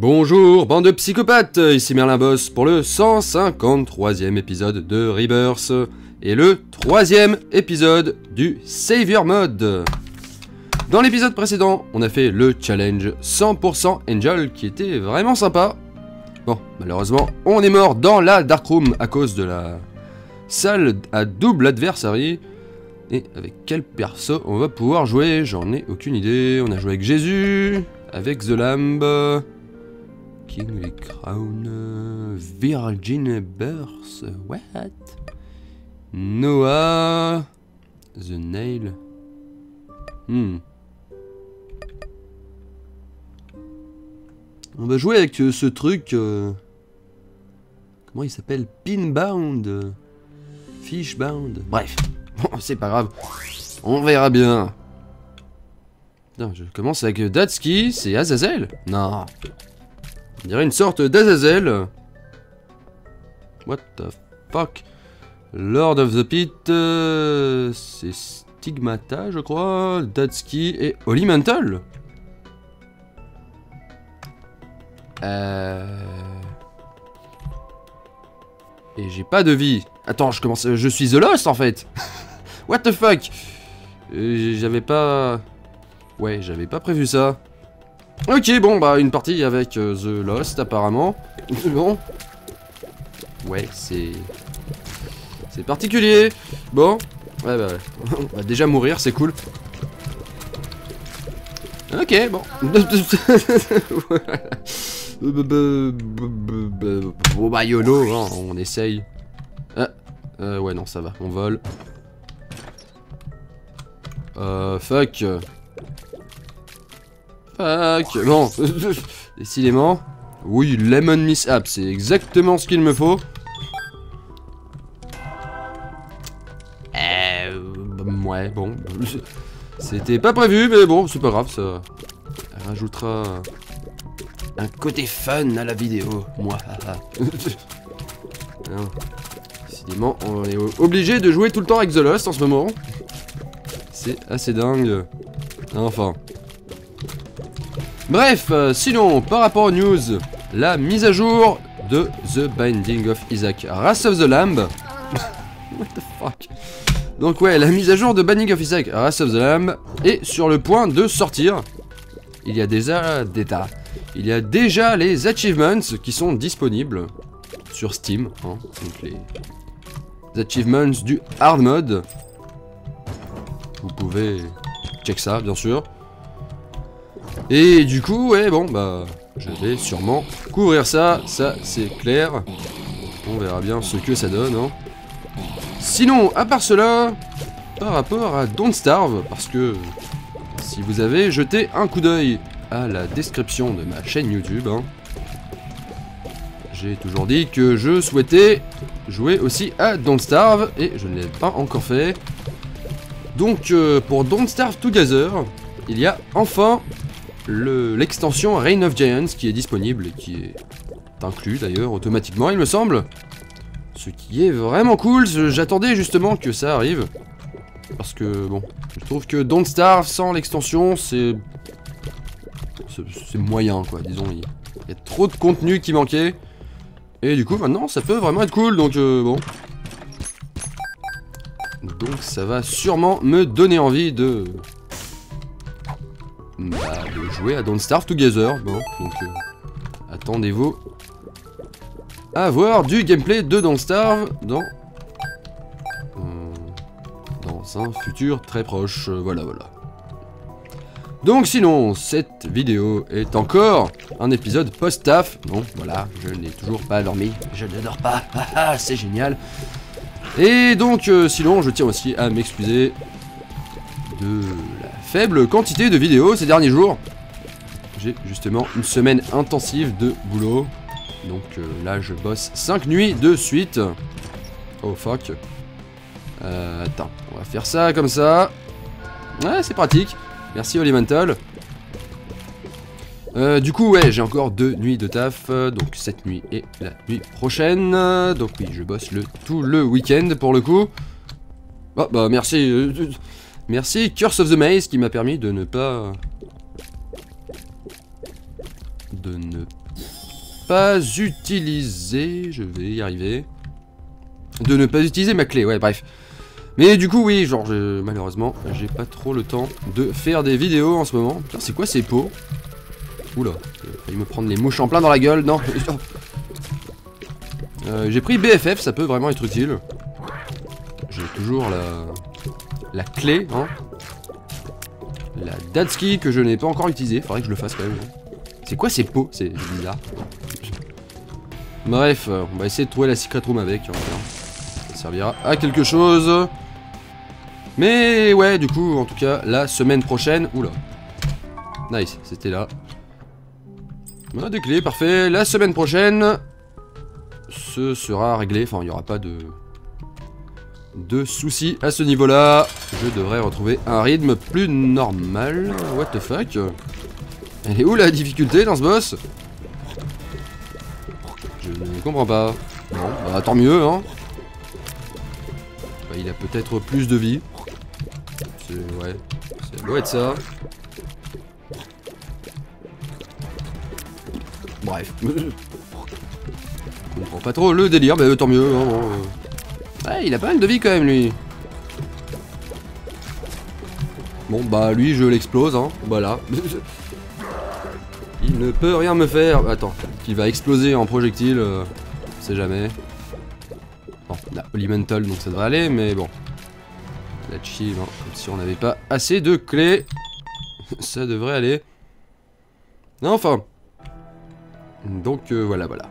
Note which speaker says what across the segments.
Speaker 1: Bonjour, bande de psychopathes, ici Merlin Boss pour le 153e épisode de Rebirth et le troisième épisode du Savior Mode. Dans l'épisode précédent, on a fait le challenge 100% Angel qui était vraiment sympa. Bon, malheureusement, on est mort dans la Dark Room à cause de la salle à double adversary. Et avec quel perso on va pouvoir jouer? J'en ai aucune idée. On a joué avec Jésus, avec The Lamb, King Crown, Virgin Birth, what? Noah, The Nail. Hmm. On va jouer avec euh, ce truc. euh, Comment il s'appelle? Pinbound Fishbound Bref, c'est pas grave. On verra bien. Putain, je commence avec Datski, c'est Azazel Non. On dirait une sorte d'Azazel. What the fuck? Lord of the Pit, euh, c'est Stigmata, je crois. Datski et Holy Mantle. Euh... Et j'ai pas de vie. Attends, je commence. Je suis The Lost en fait. What the fuck? Euh, J'avais pas. Ouais, j'avais pas prévu ça. Ok, bon, bah une partie avec euh, The Lost apparemment. bon. Ouais, c'est. C'est particulier. Bon. Ouais, bah ouais. On va déjà mourir, c'est cool. Ok, bon. Bon bah YOLO, hein, on essaye. Ah, euh, ouais non ça va, on vole. Euh, fuck. Fuck, bon, décidément. Oui, Lemon Miss App, c'est exactement ce qu'il me faut. Euh, ouais, bon. C'était pas prévu, mais bon, c'est pas grave, ça rajoutera un côté fun à la vidéo, moi. Non. Décidément, on est obligé de jouer tout le temps avec The Lost en ce moment. C'est assez dingue. Enfin. Bref, euh, sinon, par rapport aux news, la mise à jour de The Binding of Isaac, Wrath of the Lamb. What the fuck? Donc ouais, la mise à jour de Binding of Isaac, Wrath of the Lamb est sur le point de sortir. Il y a déjà des tas. Il y a déjà les achievements qui sont disponibles sur Steam. hein, donc les achievements du hard mode. Vous pouvez check ça, bien sûr. Et du coup, ouais, bon, bah, je vais sûrement couvrir ça, ça c'est clair. On verra bien ce que ça donne. hein. Sinon, à part cela, par rapport à Don't Starve, parce que si vous avez jeté un coup d'œil à la description de ma chaîne YouTube, hein, j'ai toujours dit que je souhaitais jouer aussi à Don't Starve et je ne l'ai pas encore fait. Donc euh, pour Don't Starve Together, il y a enfin le- l'extension Reign of Giants qui est disponible et qui est inclus d'ailleurs automatiquement il me semble. Ce qui est vraiment cool, j'attendais justement que ça arrive. Parce que bon, je trouve que Don't Starve sans l'extension c'est... c'est- moyen quoi, disons. Il y a trop de contenu qui manquait. Et du coup maintenant ça peut vraiment être cool donc euh, bon. Donc ça va sûrement me donner envie de... De jouer à Don't Starve Together. Bon, donc euh, attendez-vous à voir du gameplay de Don't Starve dans... euh, un futur très proche. Euh, voilà, voilà. Donc sinon, cette vidéo est encore un épisode post-taf. Bon, voilà, je n'ai toujours pas dormi. Je ne dors pas. Ah, ah, c'est génial. Et donc, sinon, je tiens aussi à m'excuser de faible quantité de vidéos ces derniers jours. J'ai justement une semaine intensive de boulot. Donc euh, là, je bosse 5 nuits de suite. Oh fuck. Euh, attends, on va faire ça comme ça. Ouais, c'est pratique. Merci Olimental. Euh, du coup, ouais, j'ai encore deux nuits de taf, donc cette nuit et la nuit prochaine. Donc oui, je bosse le tout le week-end pour le coup. Oh, bah merci, merci Curse of the Maze qui m'a permis de ne pas de ne pas utiliser... Je vais y arriver. De ne pas utiliser ma clé, ouais, bref. Mais du coup, oui, genre, malheureusement, j'ai pas trop le temps de faire des vidéos en ce moment. C'est quoi ces pots Oula, failli me prendre les mouches en plein dans la gueule, non euh, J'ai pris BFF, ça peut vraiment être utile. J'ai toujours la, la clé, hein. La Datski que je n'ai pas encore utilisée, faudrait que je le fasse quand même. C'est quoi ces pots C'est bizarre. Bref, on va essayer de trouver la secret room avec. Ça servira à quelque chose. Mais ouais, du coup, en tout cas, la semaine prochaine... Oula. Nice, c'était là. Ah, des clés, parfait. La semaine prochaine, ce sera réglé. Enfin, il n'y aura pas de de soucis à ce niveau-là. Je devrais retrouver un rythme plus normal. What the fuck? Elle est où la difficulté dans ce boss? Je ne comprends pas. Bon, bah tant mieux, hein. Bah, il a peut-être plus de vie. C'est... ouais. Ça doit être ça. Bref. Je comprends pas trop le délire, mais tant mieux. Hein. Ouais, il a pas mal de vie quand même, lui. Bon, bah, lui, je l'explose, hein. Voilà. il ne peut rien me faire. Attends, il va exploser en projectile. Euh, on sait jamais. Bon, la Elemental, donc ça devrait aller, mais bon. La chill, hein, si on n'avait pas assez de clés. ça devrait aller. Enfin. Donc, euh, voilà, voilà.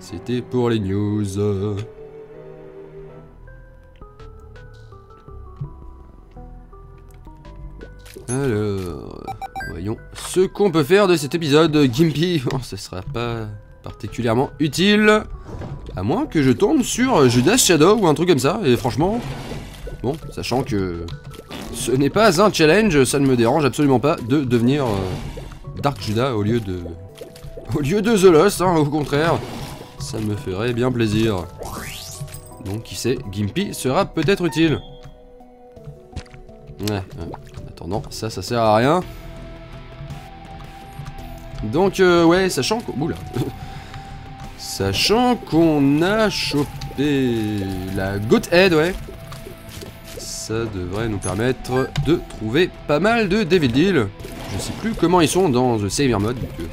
Speaker 1: C'était pour les news. Alors, voyons ce qu'on peut faire de cet épisode. Gimpy, bon, ce sera pas particulièrement utile. À moins que je tombe sur Judas Shadow ou un truc comme ça. Et franchement, bon, sachant que ce n'est pas un challenge, ça ne me dérange absolument pas de devenir euh, Dark Judas au lieu de... Au lieu de The Lost, hein, au contraire. Ça me ferait bien plaisir. Donc qui sait, Gimpy sera peut-être utile. Ouais, ouais. Non, ça, ça sert à rien. Donc, euh, ouais, sachant qu'on... Oula Sachant qu'on a chopé la Goat Head, ouais. Ça devrait nous permettre de trouver pas mal de Devil Deal. Je sais plus comment ils sont dans The Savior Mode. Euh,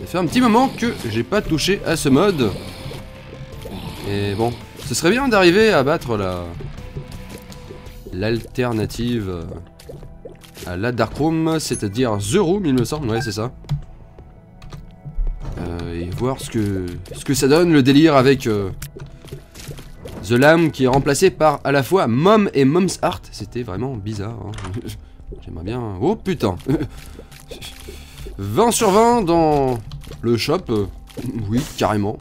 Speaker 1: ça fait un petit moment que j'ai pas touché à ce mode. Et bon, ce serait bien d'arriver à battre la... L'alternative euh, la Dark Room, c'est-à-dire The Room, il me semble, ouais, c'est ça. Euh, et voir ce que, ça donne, le délire avec euh, The Lamb qui est remplacé par à la fois Mom et Mom's Heart. C'était vraiment bizarre. Hein. J'aimerais bien... Oh putain 20 sur 20 dans le shop. oui, carrément.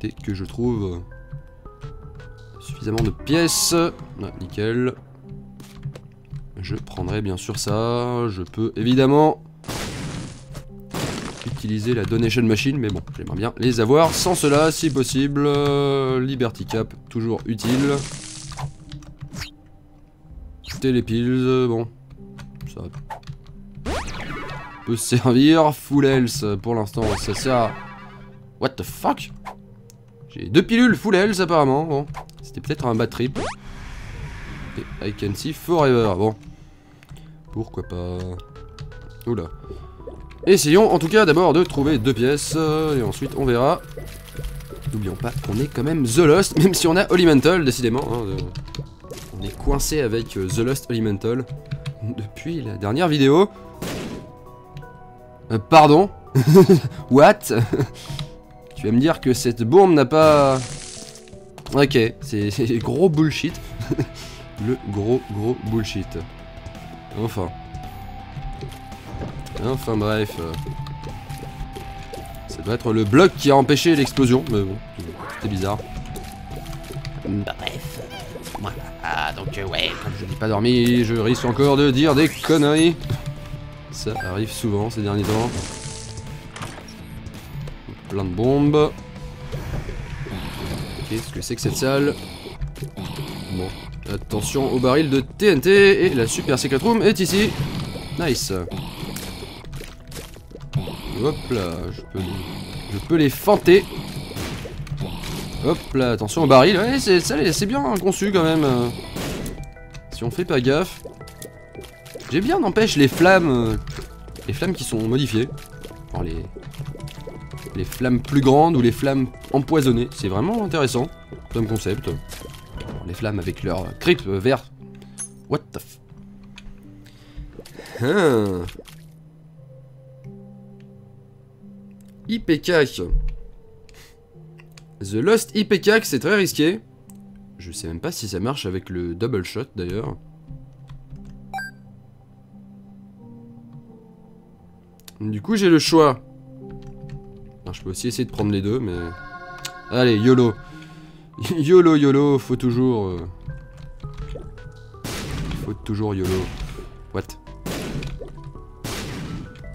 Speaker 1: Dès que je trouve suffisamment de pièces. nickel. Je prendrai bien sûr ça. Je peux évidemment utiliser la donation machine, mais bon, j'aimerais bien les avoir sans cela, si possible. Liberty Cap, toujours utile. Télépills, bon, ça peut servir. Full health, pour l'instant, ça sert. What the fuck? J'ai deux pilules full health, apparemment, bon. C'était peut-être un bad trip. I can see forever, bon. Pourquoi pas Oula. Essayons en tout cas d'abord de trouver deux pièces, et ensuite on verra. N'oublions pas qu'on est quand même The Lost, même si on a Elemental, décidément. Hein, on est coincé avec euh, The Lost Elemental depuis la dernière vidéo. Euh, pardon? What? Tu vas me dire que cette bombe n'a pas... Ok, c'est gros bullshit. Le gros gros bullshit. Enfin. Enfin bref. Ça doit être le bloc qui a empêché l'explosion, mais bon, c'était bizarre.
Speaker 2: Bref. Voilà. Ah, donc euh, ouais,
Speaker 1: comme je n'ai pas dormi, je risque encore de dire des conneries. Ça arrive souvent ces derniers temps. Plein de bombes. Qu'est-ce que c'est que cette salle? Bon, Attention au baril de TNT et la super secret room est ici. Nice. Hop là, je peux les, fenter. Hop là, attention au baril. Ouais, c'est bien conçu quand même. Si on fait pas gaffe. J'ai bien, n'empêche, les flammes. les flammes qui sont modifiées. Les, les flammes plus grandes ou les flammes empoisonnées. C'est vraiment intéressant comme concept. Les flammes avec leur creep vert. What the f... Hein. IPK. The Lost IPK, c'est très risqué. Je sais même pas si ça marche avec le double shot d'ailleurs. Du coup, j'ai le choix. Je peux aussi essayer de prendre les deux, mais... Allez, YOLO. YOLO, YOLO, faut toujours... euh, Faut toujours YOLO. What?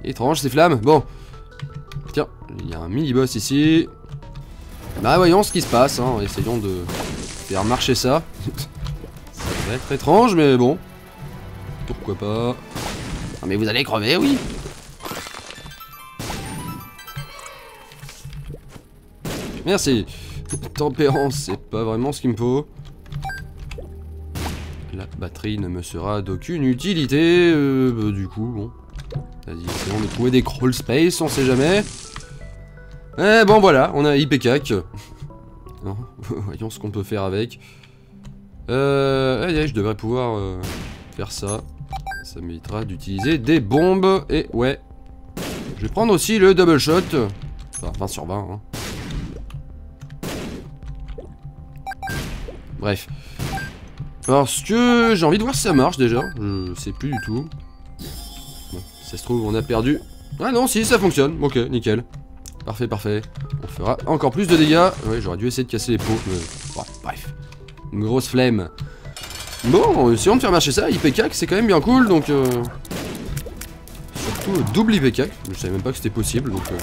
Speaker 1: Étrange ces flammes. Bon. Tiens, il y a un mini-boss ici. Bah voyons ce qui se passe, hein. essayons de faire marcher ça. ça va être étrange, mais bon. Pourquoi pas.
Speaker 2: Ah, mais vous allez crever, oui.
Speaker 1: Merci. Tempérance, c'est pas vraiment ce qu'il me faut. La batterie ne me sera d'aucune utilité. euh, bah, du coup, bon. Vas-y, essayons de trouver des crawl space, on sait jamais. Eh bon, voilà, on a IPCAC. Voyons ce qu'on peut faire avec. Euh, allez, je devrais pouvoir euh, faire ça. Ça m'évitera d'utiliser des bombes. Et ouais. Je vais prendre aussi le double shot. Enfin, 20 sur 20. Hein. Bref. Parce que j'ai envie de voir si ça marche déjà. Je sais plus du tout. Bon, ça se trouve, on a perdu. Ah non, si, ça fonctionne. Ok, nickel. Parfait, parfait. On fera encore plus de dégâts. Ouais, j'aurais dû essayer de casser les pots. Mais... bref. Une grosse flemme. Bon, essayons de faire marcher ça. IPK, c'est quand même bien cool, donc... euh, Surtout double IPK. Je savais même pas que c'était possible, donc... euh,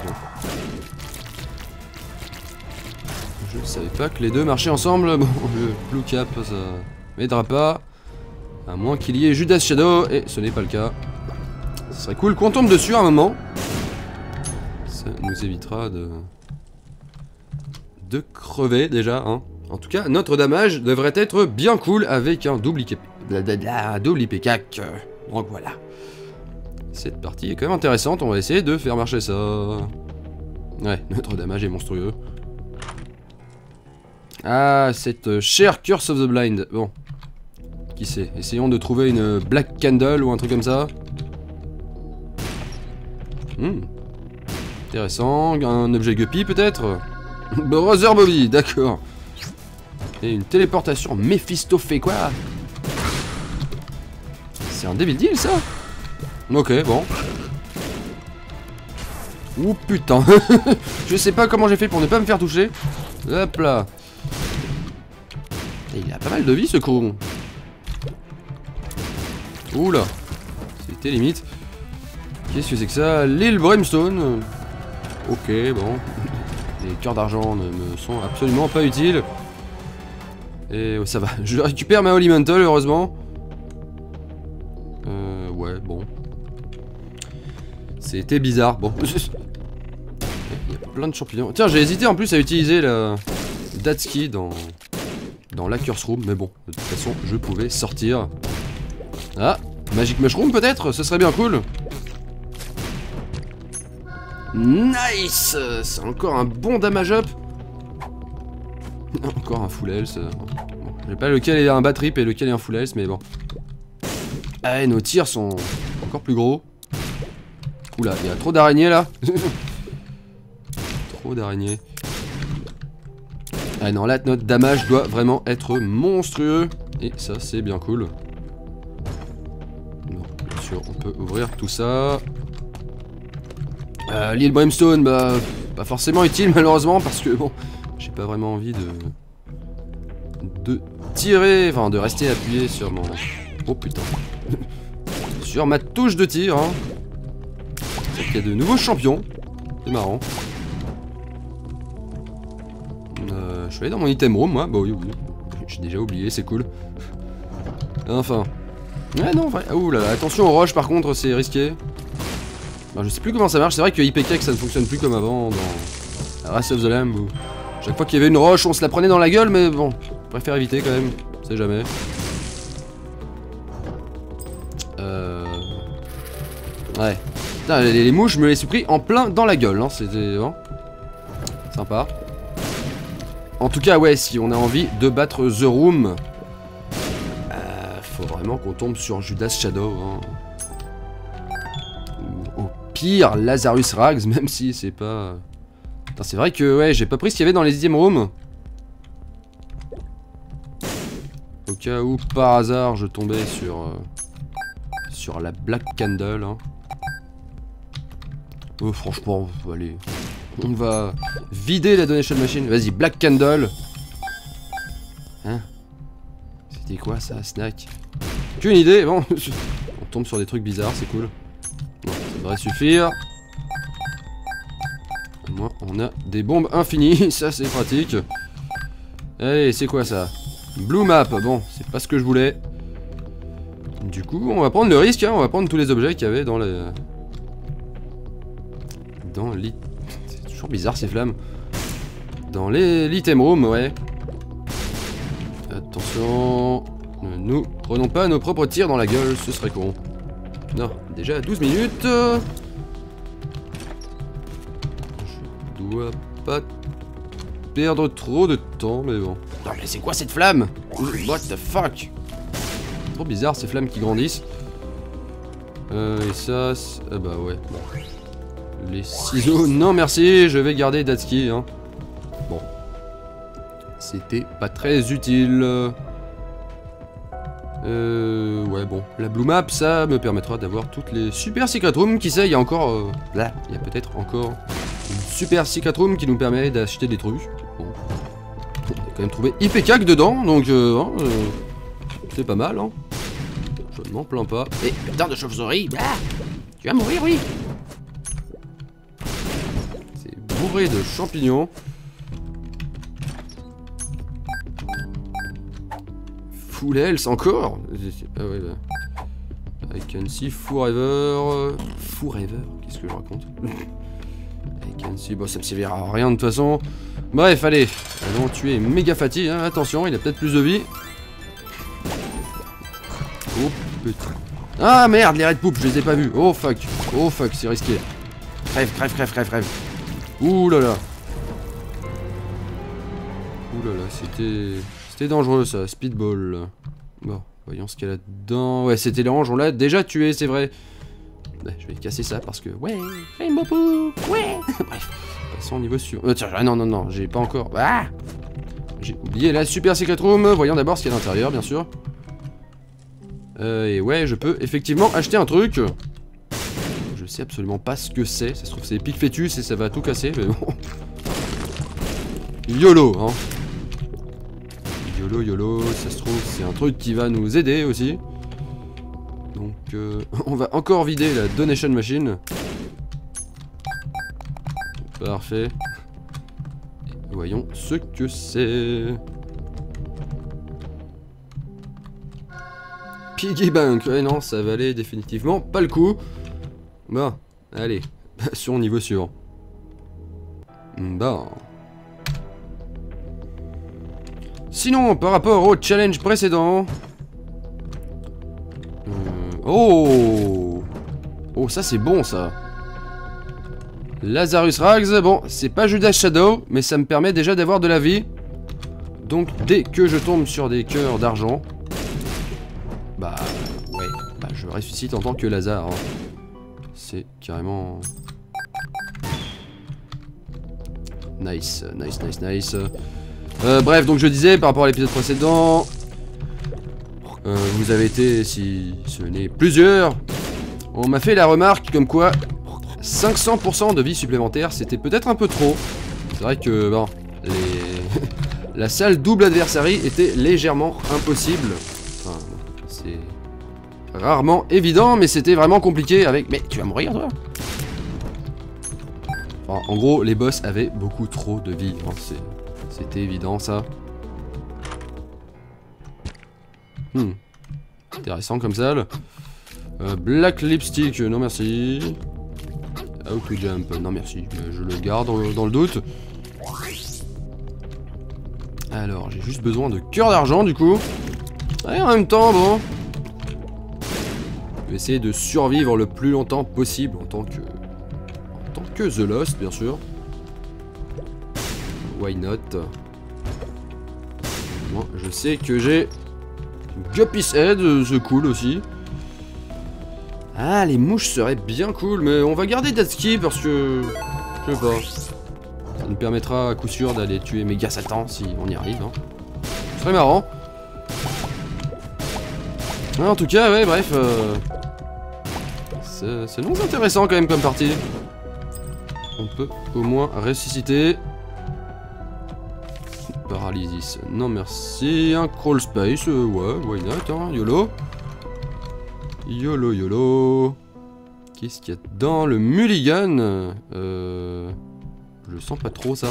Speaker 1: savais pas que les deux marchaient ensemble. Bon, le blue cap, ça m'aidera pas. À moins qu'il y ait Judas Shadow, et ce n'est pas le cas. Ce serait cool qu'on tombe dessus à un moment. Ça nous évitera de... de crever déjà, hein. En tout cas, notre damage devrait être bien cool avec un double IPK. Double IPK. Donc voilà. Cette partie est quand même intéressante, on va essayer de faire marcher ça. Ouais, notre damage est monstrueux. Ah, cette euh, chère Curse of the Blind. Bon. Qui sait? Essayons de trouver une Black Candle ou un truc comme ça. Hmm. Intéressant. Un objet guppy peut-être? Brother Bobby, d'accord. Et une téléportation Mephisto quoi? C'est un Devil Deal ça? Ok, bon. Ouh putain Je sais pas comment j'ai fait pour ne pas me faire toucher. Hop là Il a pas mal de vie ce con. Oula. C'était limite. Qu'est-ce que c'est que ça? L'île Brimstone. Ok, bon. Les cœurs d'argent ne me sont absolument pas utiles. Et oh, ça va. Je récupère ma Holy Mantle, heureusement. Euh, ouais, bon. C'était bizarre. Bon. Il y a plein de champignons. Tiens, j'ai hésité en plus à utiliser la Datski dans dans la Curse Room, mais bon, de toute façon, je pouvais sortir. Ah, Magic Mushroom peut-être Ce serait bien cool. Nice C'est encore un bon damage up. Encore un full health. Bon, je sais pas lequel est un bad trip et lequel est un full health, mais bon. Ah, nos tirs sont encore plus gros. Oula, il y a trop d'araignées là. trop d'araignées. Ah non, là, notre damage doit vraiment être monstrueux. Et ça, c'est bien cool. Bon, bien sûr, on peut ouvrir tout ça. Euh, L'île Brimstone, bah, pas forcément utile malheureusement, parce que bon, j'ai pas vraiment envie de... de tirer, enfin de rester appuyé sur mon... Oh putain. sur ma touche de tir, hein. Il y a de nouveaux champions. C'est marrant. Je suis allé dans mon item room, moi. Bah oui, oui. J'ai déjà oublié, c'est cool. Enfin. Ouais, non, ouh là là, attention aux roches, par contre, c'est risqué. Je sais plus comment ça marche, c'est vrai que IPK ça ne fonctionne plus comme avant dans Race of the Lamb où chaque fois qu'il y avait une roche on se la prenait dans la gueule mais bon, je préfère éviter quand même, sait jamais. Euh... Ouais. Putain, les, mouches je me les suis pris en plein dans la gueule, hein. c'était bon. sympa. En tout cas ouais, si on a envie de battre The Room, euh, faut vraiment qu'on tombe sur Judas Shadow. Hein pire, Lazarus Rags, même si c'est pas... C'est vrai que, ouais, j'ai pas pris ce qu'il y avait dans les item rooms. Au cas où, par hasard, je tombais sur... Euh, sur la Black Candle. Hein. Oh, franchement, allez. On va vider la donation machine. Vas-y, Black Candle. Hein C'était quoi ça, snack Qu'une idée, bon. On tombe sur des trucs bizarres, c'est cool. Ça devrait suffire. Au moins, on a des bombes infinies. Ça, c'est pratique. Allez, c'est quoi ça Blue map. Bon, c'est pas ce que je voulais. Du coup, on va prendre le risque. Hein. On va prendre tous les objets qu'il y avait dans les... Dans l'it... Toujours bizarre, ces flammes. Dans les l'item room, ouais. Attention. Nous prenons pas nos propres tirs dans la gueule, ce serait con. Non, déjà 12 minutes. Je dois pas perdre trop de temps, mais bon. Non mais c'est quoi cette flamme? What the fuck? Trop bizarre ces flammes qui grandissent. Euh, et ça, ah bah ouais. Les ciseaux, non merci, je vais garder Datski. Hein. Bon. C'était pas très utile. Euh, ouais, bon. La Blue Map, ça me permettra d'avoir toutes les super secret rooms. Qui sait, il y a encore... Euh, là, il y a peut-être encore une super secret room qui nous permet d'acheter des trucs. On a quand même trouvé IPCAC dedans, donc... Euh, hein, euh, c'est pas mal, hein. Je ne m'en plains pas.
Speaker 2: Et putain de chauve-souris bah, Tu vas mourir, oui
Speaker 1: bourré de champignons. Full health encore Ah ouais, bah. I can see forever. Forever Qu'est-ce que je raconte I can see. Bon, ça me servira à rien de toute façon. Bref, allez. Allons tuer méga fatigue. Hein. Attention, il a peut-être plus de vie. Oh putain. Ah merde, les red poop, je les ai pas vus. Oh fuck. Oh fuck, c'est risqué. Crève, crève, crève, crève, crève. Ouh là là. Ouh là là, c'était. C'est dangereux ça, speedball. Bon, voyons ce qu'il y a là-dedans. Ouais, c'était l'orange, on l'a déjà tué, c'est vrai. je vais casser ça parce que... Ouais, Rainbow Poop, ouais Bref, passons au niveau suivant. Euh, ah non, non, non, j'ai pas encore... Ah J'ai oublié la super secret room. Voyons d'abord ce qu'il y a à l'intérieur, bien sûr. Euh, et ouais, je peux effectivement acheter un truc. Sais absolument pas ce que c'est. Ça se trouve c'est Epic Fetus et ça va tout casser, mais bon. YOLO, hein. YOLO, YOLO, ça se trouve, c'est un truc qui va nous aider aussi. Donc, euh, on va encore vider la donation machine. Parfait. voyons ce que c'est. Piggy Bank, ouais non, ça valait définitivement pas le coup. Bon, allez, sur niveau suivant. Bon. Sinon, par rapport au challenge précédent... Euh, oh Oh, ça c'est bon ça Lazarus Rags, bon, c'est pas Judas Shadow, mais ça me permet déjà d'avoir de la vie. Donc, dès que je tombe sur des cœurs d'argent... Bah, ouais, bah, je ressuscite en tant que Lazare. Hein. C'est carrément... Nice, nice, nice, nice. Euh, bref, donc je disais par rapport à l'épisode précédent, euh, vous avez été, si ce n'est plusieurs, on m'a fait la remarque comme quoi 500% de vie supplémentaire, c'était peut-être un peu trop. C'est vrai que, bon, la salle double adversarie était légèrement impossible. Rarement évident, mais c'était vraiment compliqué avec... Mais tu vas mourir, toi En gros, les boss avaient beaucoup trop de vie. c'était évident ça. Hmm. Intéressant comme ça. Euh, black lipstick, non merci. To jump. Non merci, je le garde dans le, dans le doute. Alors, j'ai juste besoin de cœur d'argent du coup. Et en même temps, bon. Vais essayer de survivre le plus longtemps possible en tant que. En tant que The Lost, bien sûr. Why not? Moi, je sais que j'ai. Guppy's Head, c'est cool aussi. Ah, les mouches seraient bien cool, mais on va garder Datski parce que. Je sais pas. Ça nous permettra à coup sûr d'aller tuer Méga Satan si on y arrive. Hein. Ce marrant. Ah, en tout cas, ouais, bref. Euh... C'est non intéressant quand même comme partie. On peut au moins ressusciter. Paralysis. Non merci. Un crawl space. euh, ouais, why not, hein, YOLO. YOLO, YOLO. Qu'est-ce qu'il y a dans le mulligan Euh... Je le sens pas trop ça.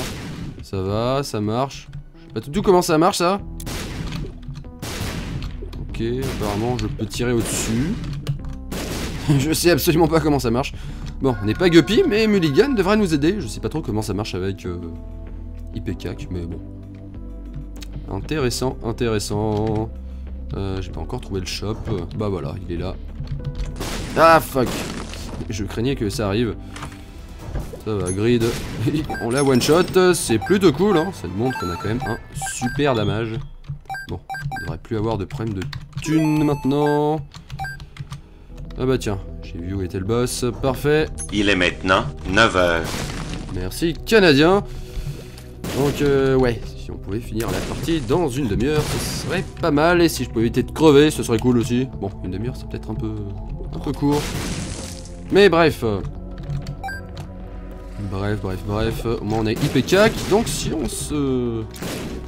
Speaker 1: Ça va, ça marche. Je sais pas du tout comment ça marche ça? Apparemment je peux tirer au-dessus. je sais absolument pas comment ça marche. Bon, on n'est pas Guppy, mais Mulligan devrait nous aider. Je sais pas trop comment ça marche avec euh, mais bon. Intéressant, intéressant. Euh, J'ai pas encore trouvé le shop. Bah voilà, il est là. Ah fuck Je craignais que ça arrive. Ça va, grid. On l'a one shot, c'est plutôt cool, hein. Ça nous montre qu'on a quand même un super damage. Bon, on devrait plus avoir de problème de thunes maintenant. Ah bah tiens, j'ai vu où était le boss, parfait.
Speaker 3: Il est maintenant 9 heures.
Speaker 1: Merci Canadien. Donc euh, ouais, si on pouvait finir la partie dans une demi-heure, ce serait pas mal. Et si je pouvais éviter de crever, ce serait cool aussi. Bon, une demi-heure c'est peut-être un peu, un peu court. Mais bref. Bref, bref, bref. Au moins on est IPCAC. Donc si on se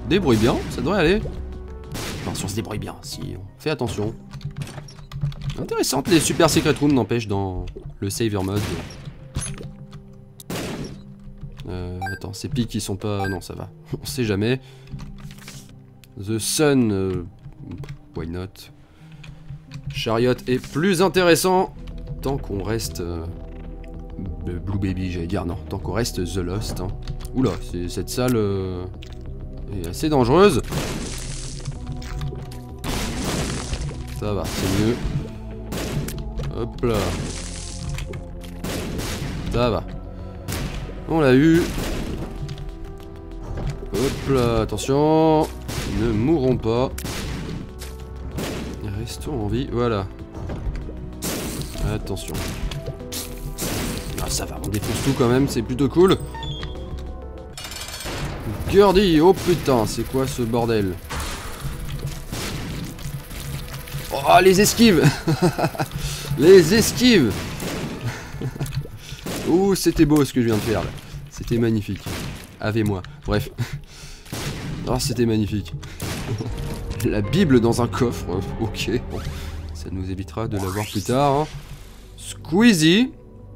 Speaker 1: débrouille bien, ça devrait aller. Enfin, si on se débrouille bien, si on fait attention. Intéressantes les super secret rooms n'empêche dans le saver mode. Euh, attends, ces pics ils sont pas... Non, ça va. On sait jamais. The Sun... euh, Why not? Chariot est plus intéressant tant qu'on reste... euh, Blue Baby, j'allais dire. Non, tant qu'on reste The Lost. hein. Oula, cette salle est assez dangereuse. Ça va, c'est mieux. Hop là. Ça va. On l'a eu. Hop là, attention. Ne mourrons pas. Restons en vie, voilà. Attention. Ah ça va, on défonce tout quand même, c'est plutôt cool. Gurdy, oh putain, c'est quoi ce bordel? Oh, les esquives Les esquives Ouh, c'était beau ce que je viens de faire là. C'était magnifique. Avez-moi. Bref. Oh, c'était magnifique. La Bible dans un coffre. Ok. Bon. Ça nous évitera de la voir plus tard. hein. Squeezie.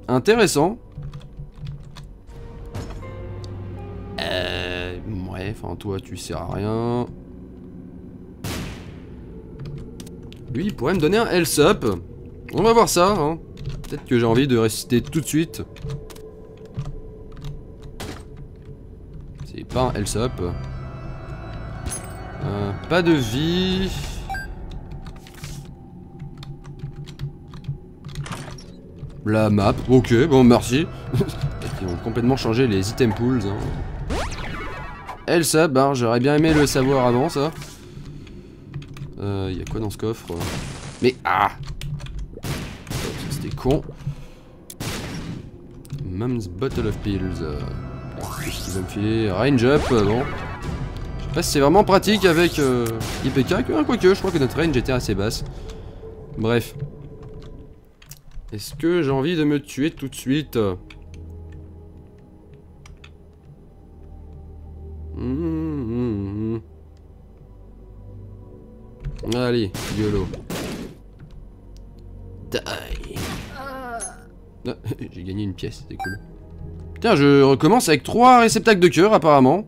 Speaker 1: Intéressant. Euh. Ouais, enfin, toi, tu sers à rien. Lui, il pourrait me donner un health up. On va voir ça, hein. Peut-être que j'ai envie de réciter tout de suite. C'est pas un health up. Euh, pas de vie. La map, ok, bon merci. Ils ont complètement changé les item pools. Hein. Up, hein, j'aurais bien aimé le savoir avant ça. Euh, y a quoi dans ce coffre? Mais ah C'était con. Mom's Bottle of Pills. Qu'est-ce va me filer? Range up, euh, bon. Je sais pas si c'est vraiment pratique avec euh, IPK, que- quoique je crois que notre range était assez basse. Bref. Est-ce que j'ai envie de me tuer tout de suite? Allez, YOLO. Die. Ah, J'ai gagné une pièce, c'est cool. Putain, je recommence avec trois réceptacles de cœur apparemment.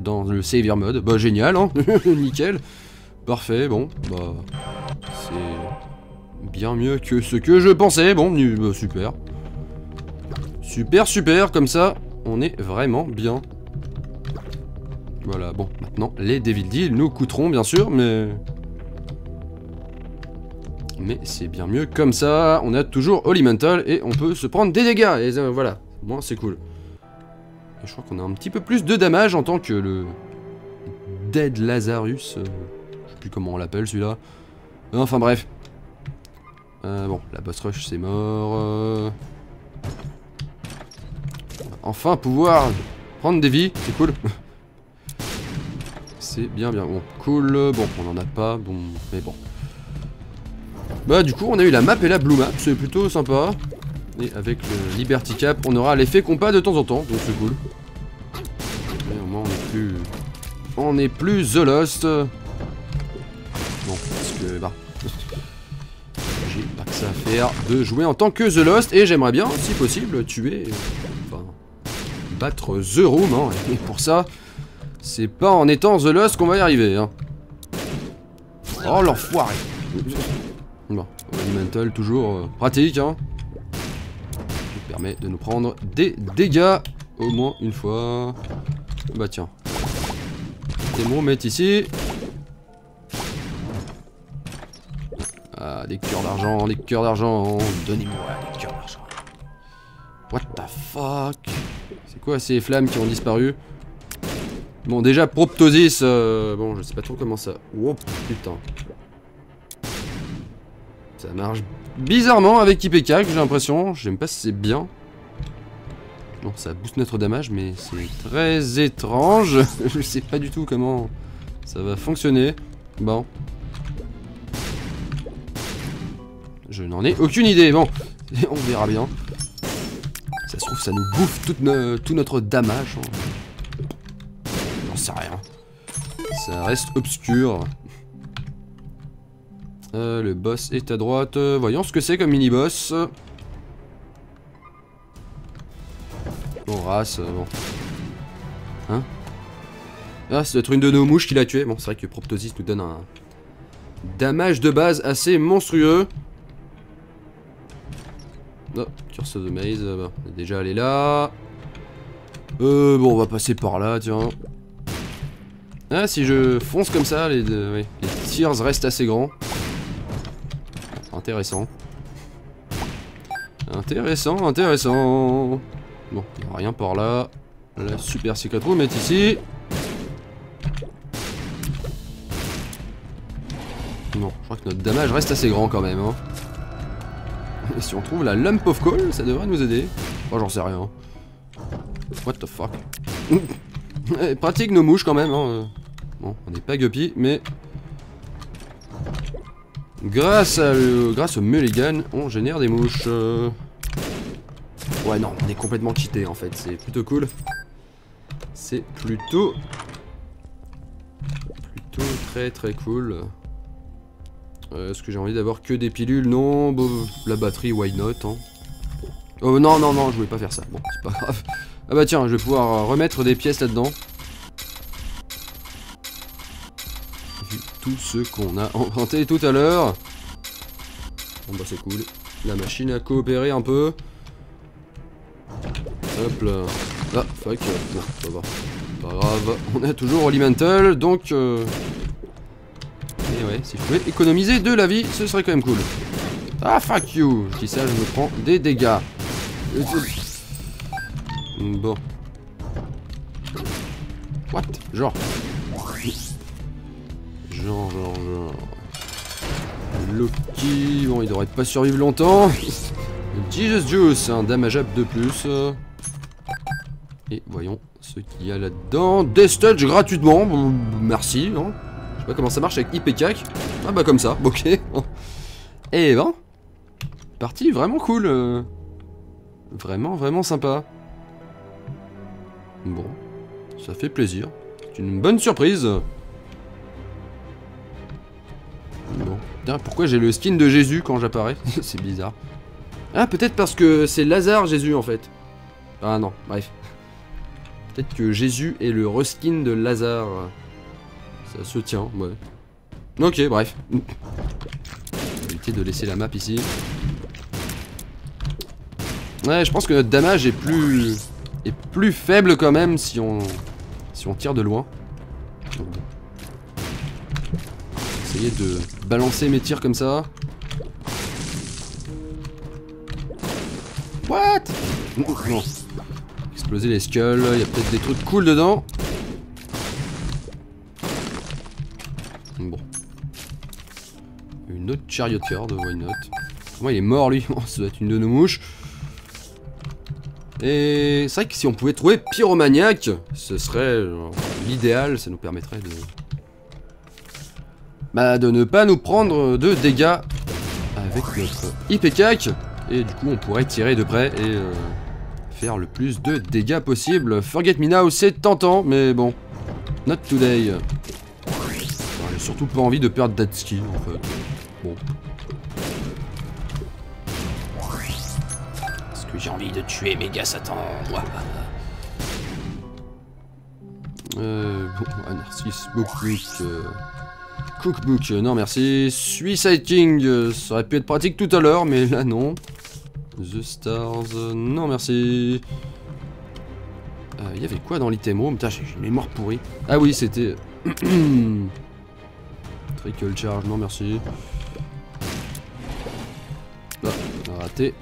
Speaker 1: Dans le savior mode. Bah génial, hein. Nickel. Parfait, bon. Bah... C'est... Bien mieux que ce que je pensais. Bon, bah, super. Super, super, comme ça, on est vraiment bien. Voilà, bon, maintenant, les Devil Deal nous coûteront, bien sûr, mais... Mais c'est bien mieux comme ça, on a toujours Holy Mental et on peut se prendre des dégâts, et euh, voilà, bon, c'est cool. Et je crois qu'on a un petit peu plus de damage en tant que le... Dead Lazarus, euh, je sais plus comment on l'appelle celui-là. Enfin bref. Euh, bon, la boss rush c'est mort. euh. Enfin pouvoir prendre des vies, c'est cool. c'est bien bien bon, cool. Bon, on en a pas, bon, mais bon. Bah du coup on a eu la map et la blue map, c'est plutôt sympa. Et avec le Liberty Cap, on aura l'effet compas de temps en temps, donc c'est cool. Et au moins on est plus... On est plus The Lost. Bon, parce que bah... J'ai pas que ça à faire de jouer en tant que The Lost et j'aimerais bien, si possible, tuer... Enfin... Battre The Room, hein, et pour ça, c'est pas en étant The Lost qu'on va y arriver, hein. Oh l'enfoiré Bon, Elemental toujours euh, pratique, hein. Qui permet de nous prendre des dégâts au moins une fois. Bah tiens. Démon mettre ici. Ah, des cœurs d'argent, des cœurs d'argent. Donnez-moi des cœurs d'argent. What the fuck? C'est quoi ces flammes qui ont disparu? Bon, déjà, Proptosis, euh, bon, je sais pas trop comment ça... Oh, putain. Ça marche bizarrement avec IPK, j'ai l'impression. Je sais même pas si c'est bien. Bon, ça booste notre damage, mais c'est très étrange. je sais pas du tout comment ça va fonctionner. Bon. Je n'en ai aucune idée. Bon, on verra bien. Ça se trouve, ça nous bouffe tout notre damage. hein. J'en sais rien. Ça reste obscur. Euh, le boss est à droite. Euh, voyons ce que c'est comme mini-boss. Bon, race, euh, bon. Hein Ah, c'est peut-être une de nos mouches qui l'a tué. Bon, c'est vrai que Proptosis nous donne un damage de base assez monstrueux. Oh, curseur de maze, bah, on est déjà là. Euh, bon, on va passer par là, tiens. Ah, si je fonce comme ça, les, oui, les tirs restent assez grands. Intéressant. Intéressant, intéressant. Bon, il n'y rien par là. La super secret ici. Non, je crois que notre damage reste assez grand quand même. hein. Et si on trouve la lump of coal, ça devrait nous aider. Oh, j'en sais rien. What the fuck? Eh, Pratique nos mouches quand même. Hein. Bon, on n'est pas guppy, mais... Grâce, à grâce au mulligan, on génère des mouches. Ouais, non, on est complètement quitté en fait. C'est plutôt cool. C'est plutôt... Plutôt très très cool. Euh, Est-ce que j'ai envie d'avoir que des pilules? Non, bon, la batterie, why not hein. Oh non, non, non, je voulais pas faire ça. Bon, c'est pas grave. Ah bah tiens, je vais pouvoir euh, remettre des pièces là-dedans. Vu tout ce qu'on a emprunté tout à l'heure. Bon bah c'est cool. La machine a coopéré un peu. Hop là. Ah, fuck. Non, va. Pas grave. On a toujours Holy Mantle, donc... euh, Et ouais, si je pouvais économiser de la vie, ce serait quand même cool. Ah, fuck you Je ça, je me prends des dégâts. Bon. What? Genre. Genre, genre, genre. Loki, bon, il devrait pas survivre longtemps. Jesus Juice, un damageable de plus. Et voyons ce qu'il y a là-dedans. Des stats gratuitement, merci. hein. Je sais pas comment ça marche avec IPCAC. Ah bah comme ça, ok. Et ben, partie vraiment cool. Vraiment, vraiment sympa. Bon, ça fait plaisir. C'est une bonne surprise. Bon. Putain, pourquoi j'ai le skin de Jésus quand j'apparais C'est bizarre. Ah, peut-être parce que c'est Lazare Jésus en fait. Ah non, bref. Peut-être que Jésus est le reskin de Lazare. Ça se tient, ouais. Ok, bref. Éviter de laisser la map ici. Ouais, je pense que notre damage est plus est plus faible quand même si on si on tire de loin. Essayer de balancer mes tirs comme ça. What? Non. Exploser les skulls, il y a peut-être des trucs cool dedans. Bon. Une autre charioteer de why not. Comment il est mort lui Oh, Ça doit être une de nos mouches. Et c'est vrai que si on pouvait trouver pyromaniaque, ce serait l'idéal, ça nous permettrait de... Bah de ne pas nous prendre de dégâts avec notre IPCAC. Et du coup on pourrait tirer de près et euh, faire le plus de dégâts possible. Forget Me Now c'est tentant, mais bon. Not today. J'ai surtout pas envie de perdre Datsuki en fait.
Speaker 2: Que j'ai envie de tuer méga Satan?
Speaker 1: Euh, bon, Bookbook. euh, Cookbook, non merci. Suicide King, euh, ça aurait pu être pratique tout à l'heure, mais là non. The Stars, euh, non merci. Euh, Il y avait quoi dans l'item room? Putain, j'ai une mémoire pourrie. Ah oui, c'était. Trickle Charge, non merci. Ah, raté.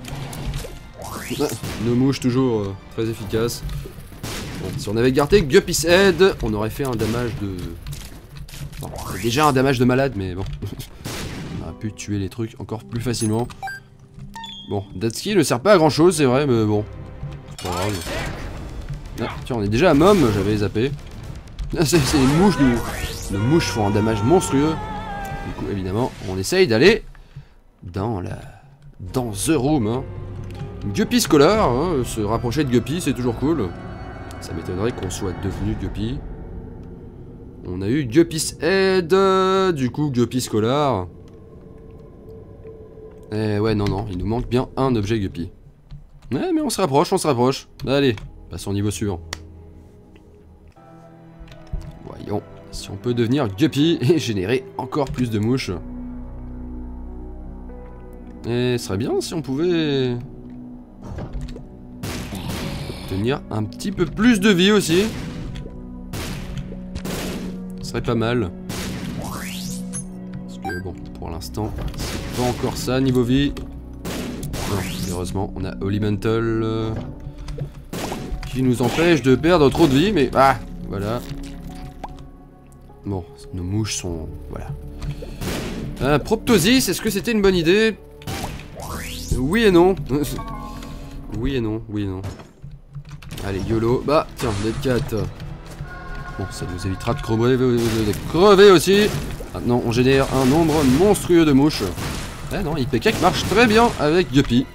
Speaker 1: Ah, Nos mouches toujours très efficaces. Bon, si on avait gardé Guppy's Head, on aurait fait un damage de... C'est déjà un damage de malade, mais bon. on aurait pu tuer les trucs encore plus facilement. Bon, Datsuki ne sert pas à grand chose, c'est vrai, mais bon. C'est pas grave. Ah, tiens, on est déjà à Mom, j'avais zappé. Ah, c'est c'est les mouches, nous. Les mouches font un damage monstrueux. Du coup, évidemment, on essaye d'aller dans la... Dans The Room, hein. Guppy Scholar, hein, se rapprocher de Guppy, c'est toujours cool. Ça m'étonnerait qu'on soit devenu Guppy. On a eu Guppy's Head, euh, du coup Guppy Scholar. Eh ouais, non, non, il nous manque bien un objet Guppy. Ouais, mais on se rapproche, on se rapproche. Allez, passons au niveau suivant. Voyons si on peut devenir Guppy et générer encore plus de mouches. Et ce serait bien si on pouvait obtenir un petit peu plus de vie aussi. Ce serait pas mal. Parce que bon, pour l'instant, c'est pas encore ça niveau vie. Non, heureusement, on a Holy Mantle euh, qui nous empêche de perdre trop de vie, mais ah, voilà. Bon, nos mouches sont... voilà. Euh, Proptosis, est-ce que c'était une bonne idée? Oui et non. oui et non, oui et non. Allez, YOLO. Bah, tiens, Dead Cat. Bon, ça nous évitera de crever, de crever aussi. Maintenant, on génère un nombre monstrueux de mouches. Eh non, IPK marche très bien avec Guppy.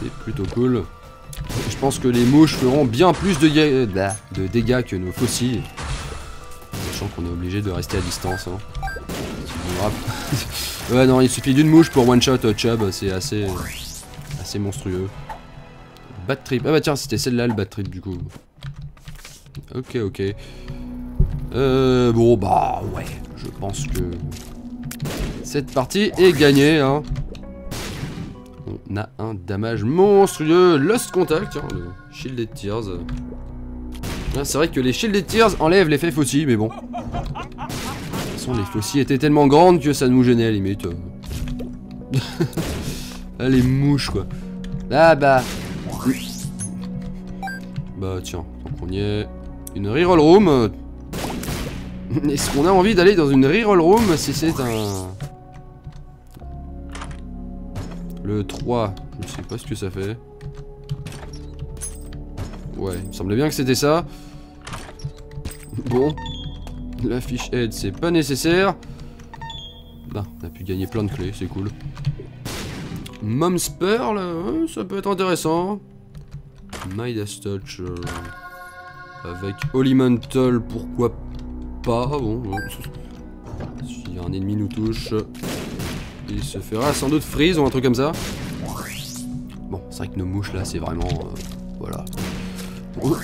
Speaker 1: C'est plutôt cool. Je pense que les mouches feront bien plus de, ga- bah, dégâts que nos fossiles. Sachant qu'on est obligé de rester à distance. hein. Ouais, non, il suffit d'une mouche pour one-shot euh, Chubb, c'est assez, assez monstrueux. Bad trip. Ah bah tiens, c'était celle-là le bad trip du coup. Ok, ok. Euh, bon, bah ouais, je pense que cette partie est gagnée. Hein. On a un damage monstrueux. Lost Contact, tiens, le Shielded Tears. Ah, C'est vrai que les Shielded Tears enlèvent l'effet faucille, mais bon. De toute façon, les faucilles étaient tellement grandes que ça nous gênait à la limite. ah, les mouches, quoi. Ah bah. Bah tiens, qu'on y est. Une reroll room. Est-ce qu'on a envie d'aller dans une reroll room si c'est un... Le 3, je sais pas ce que ça fait. Ouais, il me semblait bien que c'était ça. Bon. La fiche aide, c'est pas nécessaire. Bah, on a pu gagner plein de clés, c'est cool. Mom's Pearl, ouais, ça peut être intéressant. Midas Touch. euh, avec Holy Mantle, pourquoi pas Bon, euh, si un ennemi nous touche, il se fera sans doute freeze ou un truc comme ça. Bon, c'est vrai que nos mouches là, c'est vraiment. euh, voilà.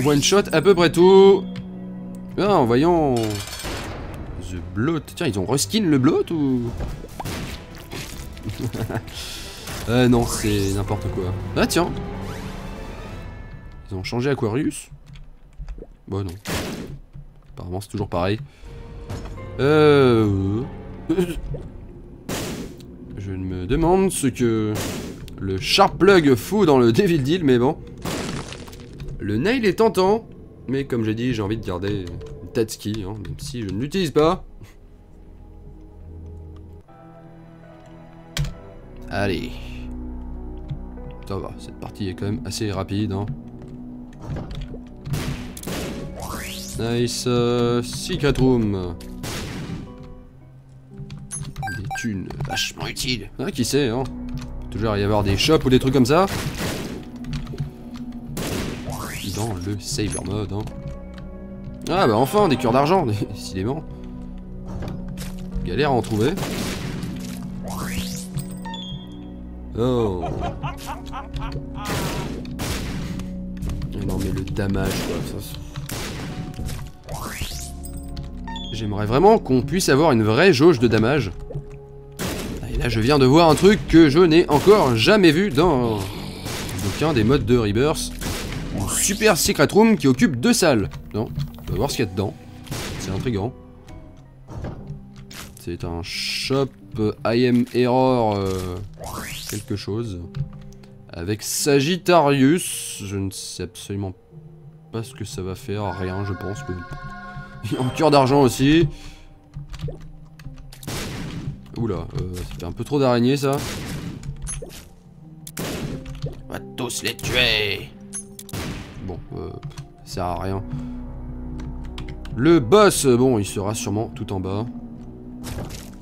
Speaker 1: One shot à peu près tout. Ah, en voyant. The Bloat. Tiens, ils ont reskin le Bloat ou? Ah non, c'est n'importe quoi. Ah tiens Ils ont changé Aquarius Bah non. Apparemment c'est toujours pareil. Euh... Je me demande ce que le Sharp Plug fout dans le Devil Deal, mais bon. Le nail est tentant, mais comme j'ai dit, j'ai envie de garder une tête hein, même si je ne l'utilise pas. Allez. Ça va, cette partie est quand même assez rapide. Hein. Nice. euh, secret room. Des thunes vachement utiles. Ah, qui sait, hein. Toujours y avoir des shops ou des trucs comme ça. Dans le saver mode, hein. Ah bah enfin, des cœurs d'argent, décidément. Galère à en trouver. Oh. Ah Non mais le damage quoi. ça, J'aimerais vraiment qu'on puisse avoir une vraie jauge de damage. Et là je viens de voir un truc que je n'ai encore jamais vu dans aucun des modes de Rebirth. Une super secret room qui occupe deux salles. Non, on va voir ce qu'il y a dedans. C'est intriguant. C'est un shop I am error euh, quelque chose. Avec Sagittarius. Je ne sais absolument pas ce que ça va faire. Rien, je pense. Un cœur d'argent aussi. Oula, euh, ça fait un peu trop d'araignées ça.
Speaker 2: On va tous les tuer.
Speaker 1: Bon, euh, ça sert à rien. Le boss, bon, il sera sûrement tout en bas.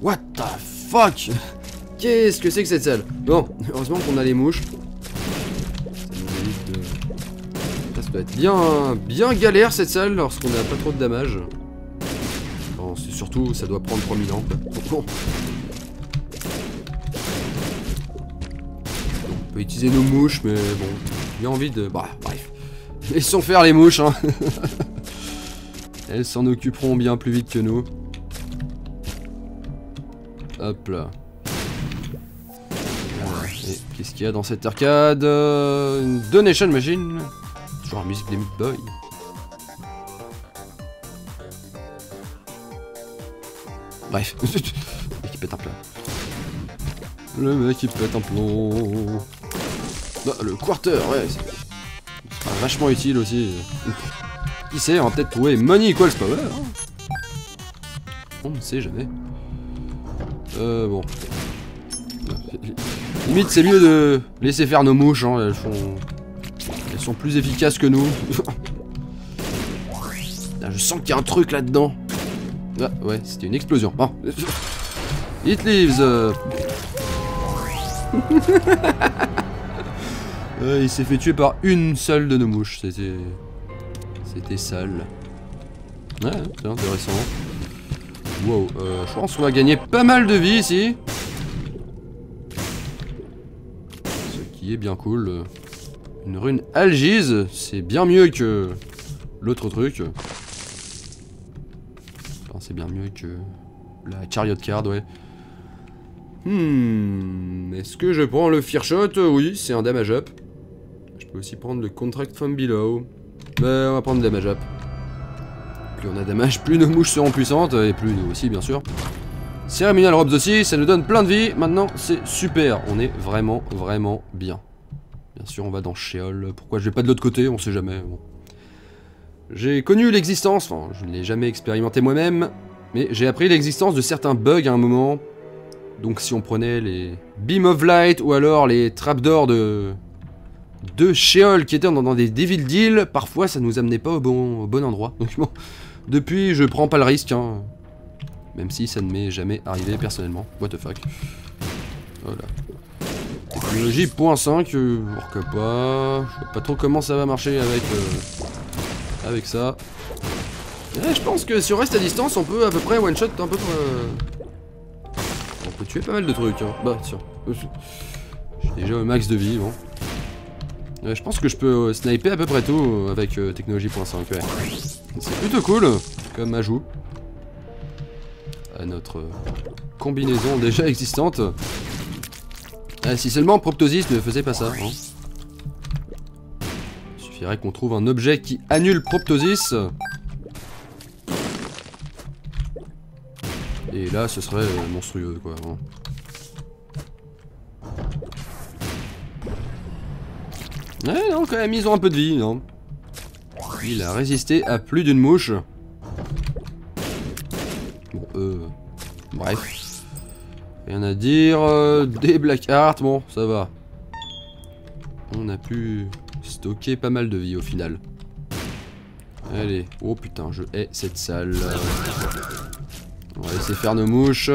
Speaker 1: What the fuck? Qu'est-ce que c'est que cette salle? Bon, heureusement qu'on a les mouches. Ça, doit être bien, bien galère cette salle lorsqu'on n'a pas trop de damage. Bon, c'est surtout, ça doit prendre 3000 ans. quoi. On peut utiliser nos mouches, mais bon, j'ai envie de... Bah, bref. Laissons faire les mouches, hein. Elles s'en occuperont bien plus vite que nous. Hop là. Et qu'est-ce qu'il y a dans cette arcade? Une donation machine. Toujours la musique des Meat Boy. Bref. Le mec qui pète un plomb. Le mec qui pète un plomb. Ah, le quarter, ouais. c'est- vachement utile aussi. Qui sait, on va peut-être trouver Money Equals Power. hein. On ne sait jamais. Euh, bon. Limite, c'est mieux de laisser faire nos mouches, hein. Elles font... Elles sont plus efficaces que nous. Je sens qu'il y a un truc là-dedans. Ah, ouais, c'était une explosion. Bon. It leaves. euh. Euh, il s'est fait tuer par une seule de nos mouches. C'était. C'était sale. Ouais, c'est intéressant. Wow, euh, je pense qu'on va gagner pas mal de vie ici. Ce qui est bien cool. Une rune Algise, c'est bien mieux que l'autre truc. C'est bien mieux que la Chariot Card, ouais. Hmm, est-ce que je prends le Fear Shot? Oui, c'est un damage up. Je peux aussi prendre le Contract from Below. Mais on va prendre le damage up. Plus on a damage, plus nos mouches seront puissantes, et plus nous aussi, bien sûr. Ceremonial Robes aussi, ça nous donne plein de vie. Maintenant, c'est super. On est vraiment, vraiment bien. Bien sûr, on va dans Sheol. Pourquoi je vais pas de l'autre côté On sait jamais. J'ai connu l'existence, enfin, je ne l'ai jamais expérimenté moi-même, mais j'ai appris l'existence de certains bugs à un moment. Donc si on prenait les Beam of Light ou alors les trapdoors de de Sheol qui étaient dans, des Devil Deal, parfois ça nous amenait pas au bon, au bon endroit. Donc bon, depuis je prends pas le risque, hein. même si ça ne m'est jamais arrivé personnellement. What the fuck. Voilà. Technologie point 5, euh, pourquoi pas. Je vois pas trop comment ça va marcher avec, euh, avec ça. Ouais, je pense que si on reste à distance, on peut à peu près one shot un peu. euh, On peut tuer pas mal de trucs. Hein. Bah tiens. J'ai déjà au max de vie, bon. Ouais, je pense que je peux euh, sniper à peu près tout euh, avec euh, technologie point 5, ouais. C'est plutôt cool comme ajout à notre euh, combinaison déjà existante. Ah, si seulement Proptosis ne faisait pas ça. hein. Il suffirait qu'on trouve un objet qui annule Proptosis. Et là, ce serait euh, monstrueux, quoi. Ouais, non, quand même, ils ont un peu de vie, non Il a résisté à plus d'une mouche. Bon, euh... Bref. Rien à dire. euh, des Black Heart, bon, ça va. On a pu stocker pas mal de vie au final. Allez. Oh putain, je hais cette salle. On va laisser faire nos mouches.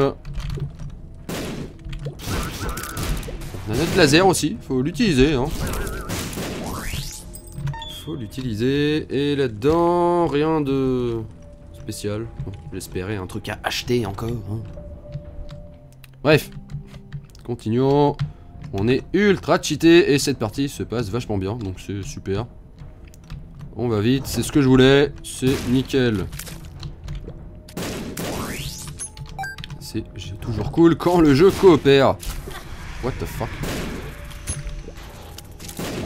Speaker 1: On a notre laser aussi, faut l'utiliser. Hein. Faut l'utiliser. Et là-dedans, rien de spécial. Bon, J'espérais un truc à acheter encore. hein. Bref, continuons. On est ultra cheaté et cette partie se passe vachement bien, donc c'est super. On va vite, c'est ce que je voulais, c'est nickel. C'est toujours cool quand le jeu coopère. What the fuck?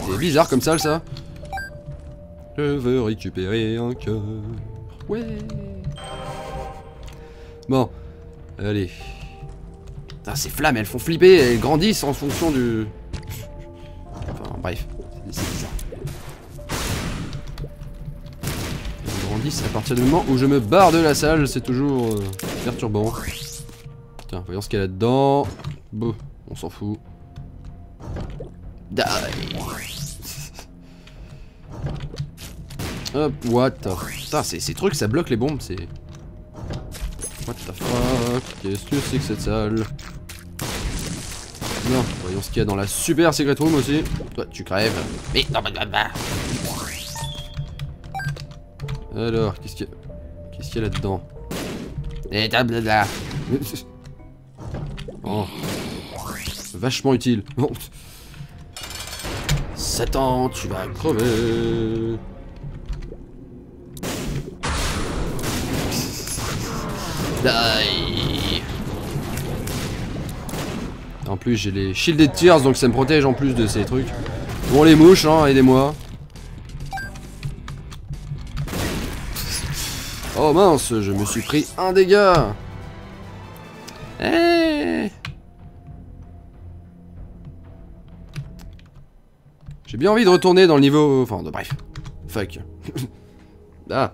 Speaker 1: C'est bizarre comme ça, ça. Je veux récupérer un cœur. Ouais. Bon, allez. Ces flammes, elles font flipper, elles grandissent en fonction du... Enfin, bref, c'est bizarre. Elles grandissent à partir du moment où je me barre de la salle, c'est toujours euh, perturbant. Tiens, voyons ce qu'il y a là-dedans. Bon, on s'en fout. Die Hop, what the... Putain, ces trucs, ça bloque les bombes, c'est... What the fuck? Qu'est-ce que c'est que cette salle? Voyons ce qu'il y a dans la super secret room aussi. Toi, tu crèves.
Speaker 2: Mais non, bah, bah.
Speaker 1: Alors, qu'est-ce qu'il y a Qu'est-ce qu'il y a là-dedans?
Speaker 2: Et blablabla.
Speaker 1: Oh. Vachement utile. Bon. Satan, tu vas crever.
Speaker 2: Die.
Speaker 1: En plus, j'ai les shielded tears, donc ça me protège en plus de ces trucs. Bon, les mouches, hein, aidez-moi. Oh mince, je me suis pris un dégât. Eh J'ai bien envie de retourner dans le niveau... Enfin, de... bref. Fuck. ah.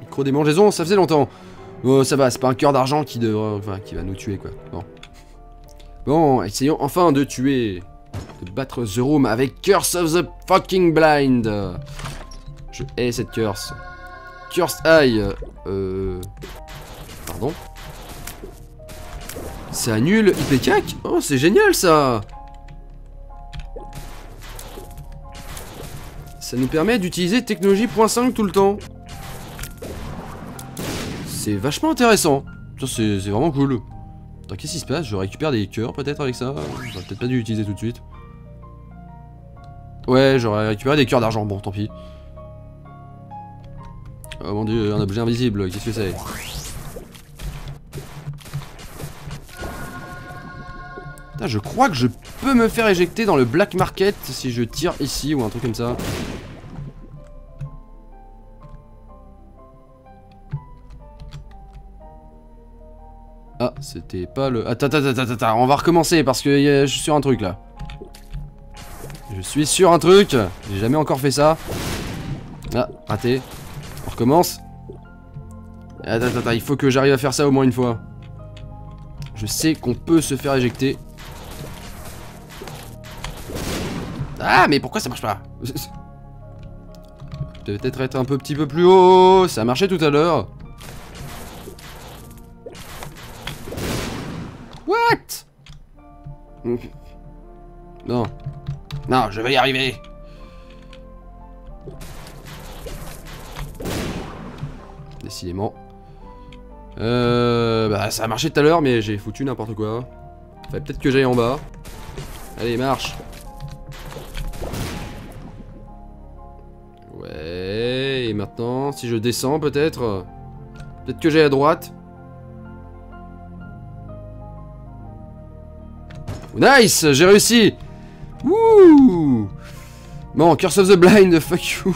Speaker 1: Micro-démangeaison, ça faisait longtemps. Bon, ça va, c'est pas un cœur d'argent qui. Enfin, qui va nous tuer, quoi. Bon. Bon, essayons enfin de tuer... De battre The Room avec Curse of the fucking Blind. Je hais cette curse. Curse Eye. Euh... Pardon Ça annule IPCAC Oh, c'est génial, ça Ça nous permet d'utiliser technologie .5 tout le temps. C'est vachement intéressant. C'est vraiment cool. Attends, qu'est-ce qui se passe Je récupère des cœurs peut-être avec ça J'aurais peut-être pas dû l'utiliser tout de suite. Ouais, j'aurais récupéré des cœurs d'argent. Bon, tant pis. Oh mon dieu, un objet invisible, qu'est-ce que c'est Putain, je crois que je peux me faire éjecter dans le black market si je tire ici ou un truc comme ça. C'était pas le... Attends, attends, attends, attends, on va recommencer parce que a- je suis sur un truc là. Je suis sur un truc J'ai jamais encore fait ça. Ah, raté. On recommence. Attends, attends, il faut que j'arrive à faire ça au moins une fois. Je sais qu'on peut se faire éjecter.
Speaker 2: Ah, mais pourquoi ça marche pas
Speaker 1: Peut-être être un peu petit peu plus haut. Ça a marché tout à l'heure. Non.
Speaker 2: Non, je vais y arriver.
Speaker 1: Décidément. Euh, bah ça a marché tout à l'heure mais j'ai foutu n'importe quoi. Peut-être que j'aille en bas. Allez marche. Ouais et maintenant si je descends peut-être. Peut-être que j'aille à droite. Nice J'ai réussi Wouh Bon, Curse of the Blind, fuck you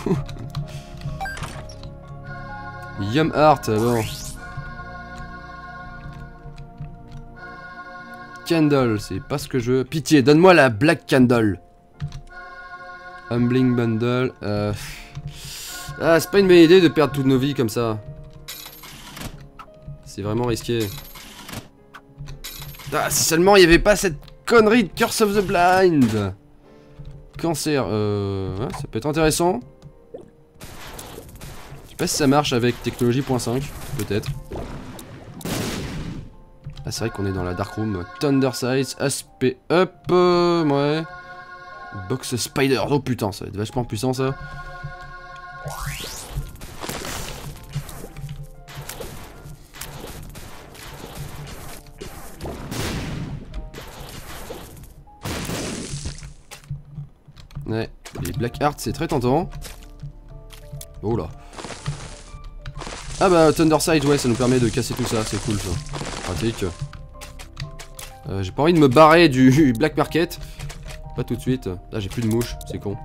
Speaker 1: Yum Heart, bon. Candle, c'est pas ce que je veux. Pitié, donne-moi la Black Candle. Humbling Bundle. Euh... Ah, c'est pas une bonne idée de perdre toutes nos vies comme ça. C'est vraiment risqué. Ah, si seulement il n'y avait pas cette connerie de Curse of the Blind. Cancer, euh... ça peut être intéressant. Je sais pas si ça marche avec technologie.5, peut-être. Ah, c'est vrai qu'on est dans la Dark Room. Thunder Sights, aspect up, euh, ouais. Box Spider, oh putain, ça va être vachement puissant ça. Black Hearts c'est très tentant. Oh là. Ah bah Thunderside ouais ça nous permet de casser tout ça, c'est cool ça. Pratique. Euh, j'ai pas envie de me barrer du Black Market. Pas tout de suite. Là j'ai plus de mouches, c'est con.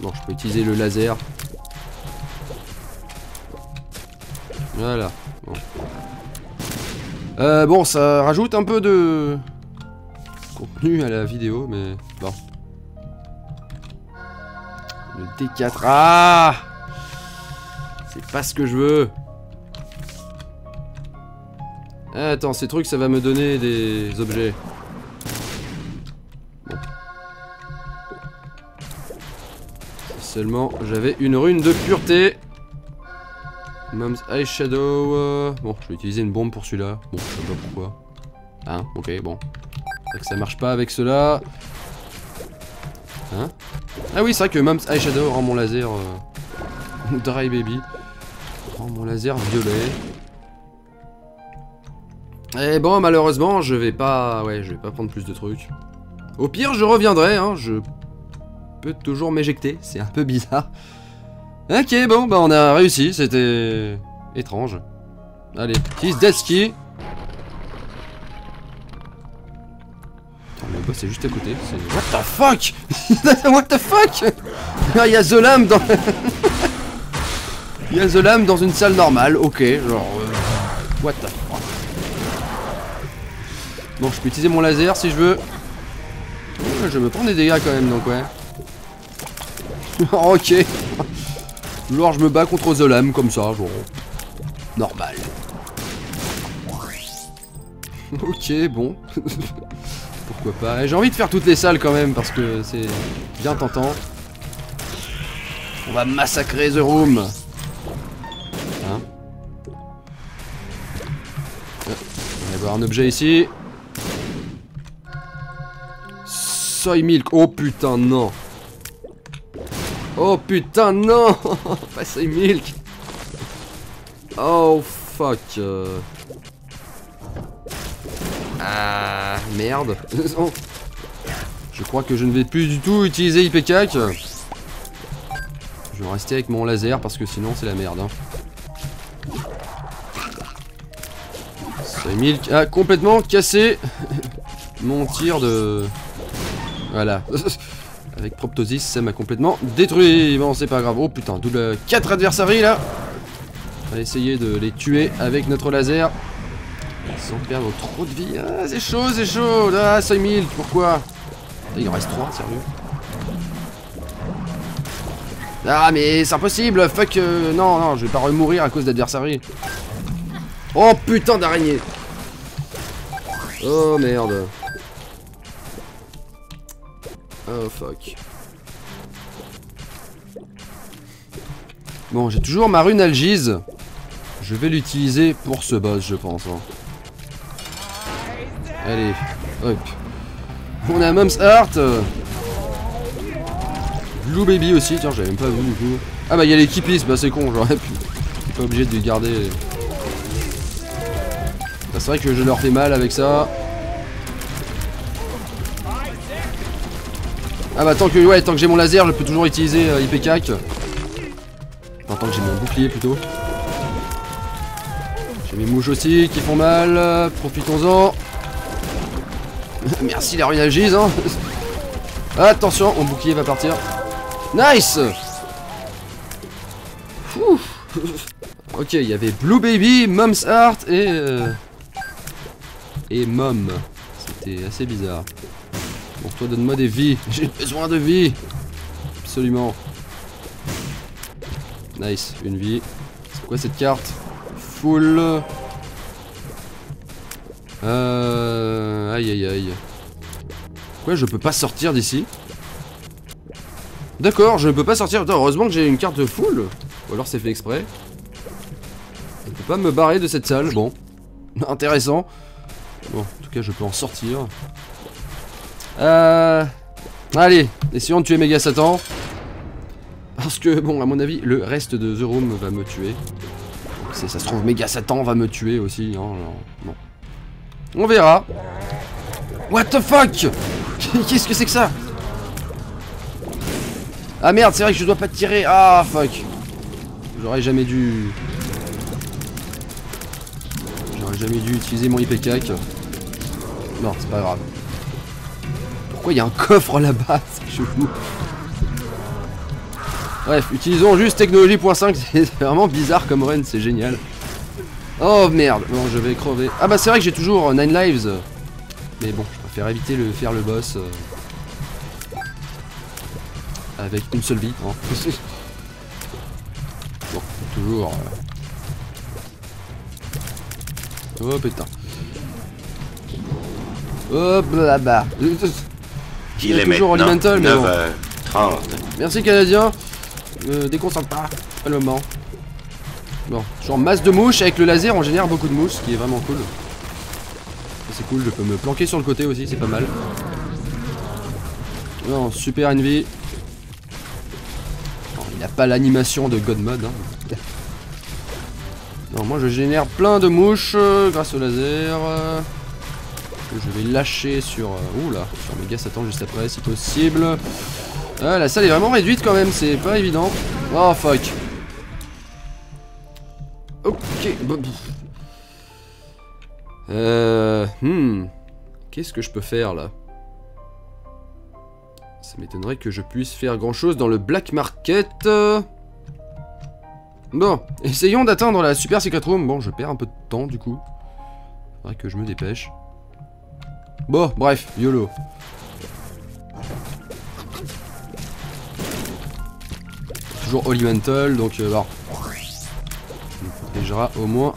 Speaker 1: Bon je peux utiliser le laser. Voilà. Bon. Euh, bon ça rajoute un peu de contenu à la vidéo mais D4. Ah C'est pas ce que je veux. Attends, ces trucs, ça va me donner des objets. Bon. Seulement j'avais une rune de pureté. Mom's Eyeshadow. Euh... Bon, je vais utiliser une bombe pour celui-là. Bon, je sais pas pourquoi. Hein, ok, bon. Que ça marche pas avec cela. Hein Ah oui, c'est vrai que Mom's Eyeshadow rend mon laser... Euh... Dry Baby. Rend mon laser violet. Et bon, malheureusement, je vais pas... Ouais, je vais pas prendre plus de trucs. Au pire, je reviendrai, hein. Je peux toujours m'éjecter. C'est un peu bizarre. Ok, bon, bah on a réussi. C'était... étrange. Allez, Kiss Death Ski. Le boss est juste à côté. What the fuck? What the fuck? Il y a The Lamb dans... Il y a The Lamb dans une salle normale, ok, genre... Euh... What the fuck? Bon, je peux utiliser mon laser si je veux. Je me prends des dégâts quand même, donc ouais. ok. Genre, je me bats contre The Lamb comme ça, genre... Normal. ok, bon. Pourquoi pas. J'ai envie de faire toutes les salles quand même parce que c'est bien tentant. On va massacrer The Room. Hein euh, On va avoir un objet ici. Soy milk. Oh putain, non. Oh putain, non Pas soy milk. Oh fuck. Ah merde. je crois que je ne vais plus du tout utiliser IPK. Je vais rester avec mon laser parce que sinon c'est la merde. Hein. Milk a complètement cassé mon tir de... Voilà. Avec Proptosis, ça m'a complètement détruit. Bon, c'est pas grave. Oh putain, double 4 adversaires là. On va essayer de les tuer avec notre laser. Sans perdre trop de vie. Ah, c'est chaud, c'est chaud. Ah, 5000, pourquoi? Il en reste 3, sérieux Ah, mais c'est impossible. Fuck. Euh, non, non, je vais pas remourir à cause d'adversaires. Oh putain d'araignée. Oh merde. Oh fuck. Bon, j'ai toujours ma rune Algise. Je vais l'utiliser pour ce boss, je pense. Hein. Allez, hop. On a Mom's Heart. Blue Baby aussi, tiens, j'avais même pas vu du coup. Ah bah il y a les Kippies, bah c'est con, j'aurais pu. suis pas obligé de les garder. Bah, c'est vrai que je leur fais mal avec ça. Ah bah tant que ouais tant que j'ai mon laser je peux toujours utiliser euh, IPK Enfin tant que j'ai mon bouclier plutôt J'ai mes mouches aussi qui font mal Profitons-en Merci les ruinages, hein. Attention, mon bouclier va partir. Nice. Ok, il y avait Blue Baby, Mom's Heart et... euh, Et Mom. C'était assez bizarre. Bon, toi, donne-moi des vies. J'ai besoin de vie. Absolument. Nice, une vie. C'est quoi cette carte? Full. Euh... Aïe aïe aïe. Pourquoi je peux pas sortir d'ici D'accord, je ne peux pas sortir. Putain, heureusement que j'ai une carte full. Ou alors c'est fait exprès. Je peux pas me barrer de cette salle. Bon. Intéressant. Bon, en tout cas, je peux en sortir. Euh... Allez, essayons de tuer Mega Satan. Parce que, bon, à mon avis, le reste de The Room va me tuer. Ça se trouve, Mega Satan va me tuer aussi. Hein, alors, bon. On verra. What the fuck? Qu'est-ce que c'est que ça? Ah merde, c'est vrai que je dois pas tirer. Ah fuck. J'aurais jamais dû... J'aurais jamais dû utiliser mon IPK. Non, c'est pas grave. Pourquoi il y a un coffre là-bas? C'est chelou. Bref, utilisons juste technologie.5, c'est vraiment bizarre comme run, c'est génial. Oh merde, bon je vais crever. Ah bah c'est vrai que j'ai toujours 9 lives. Mais bon, je préfère éviter de faire le boss. euh, avec une seule vie. hein. bon, toujours... euh. Oh putain. Hop là bas.
Speaker 3: Il est
Speaker 1: toujours
Speaker 3: maintenant
Speaker 1: Elemental, mais bon.
Speaker 3: 9h30.
Speaker 1: Merci Canadien. Euh, déconcentre pas, pas le moment. Genre masse de mouches avec le laser, on génère beaucoup de mouches, ce qui est vraiment cool. C'est cool, je peux me planquer sur le côté aussi, c'est pas mal. Non, super. Non, il n'a pas l'animation de God Mode. Hein. Non, moi je génère plein de mouches euh, grâce au laser. euh, je vais lâcher sur. Euh, oula, sur Mega Satan juste après si possible. Ah, la salle est vraiment réduite quand même, c'est pas évident. Oh fuck. Euh. Hmm. Qu'est-ce que je peux faire là? Ça m'étonnerait que je puisse faire grand chose dans le black market. Bon, essayons d'atteindre la super secret room. Bon, je perds un peu de temps du coup. Faudrait que je me dépêche. Bon, bref, YOLO. Toujours Holy donc euh, bon. Protégera au moins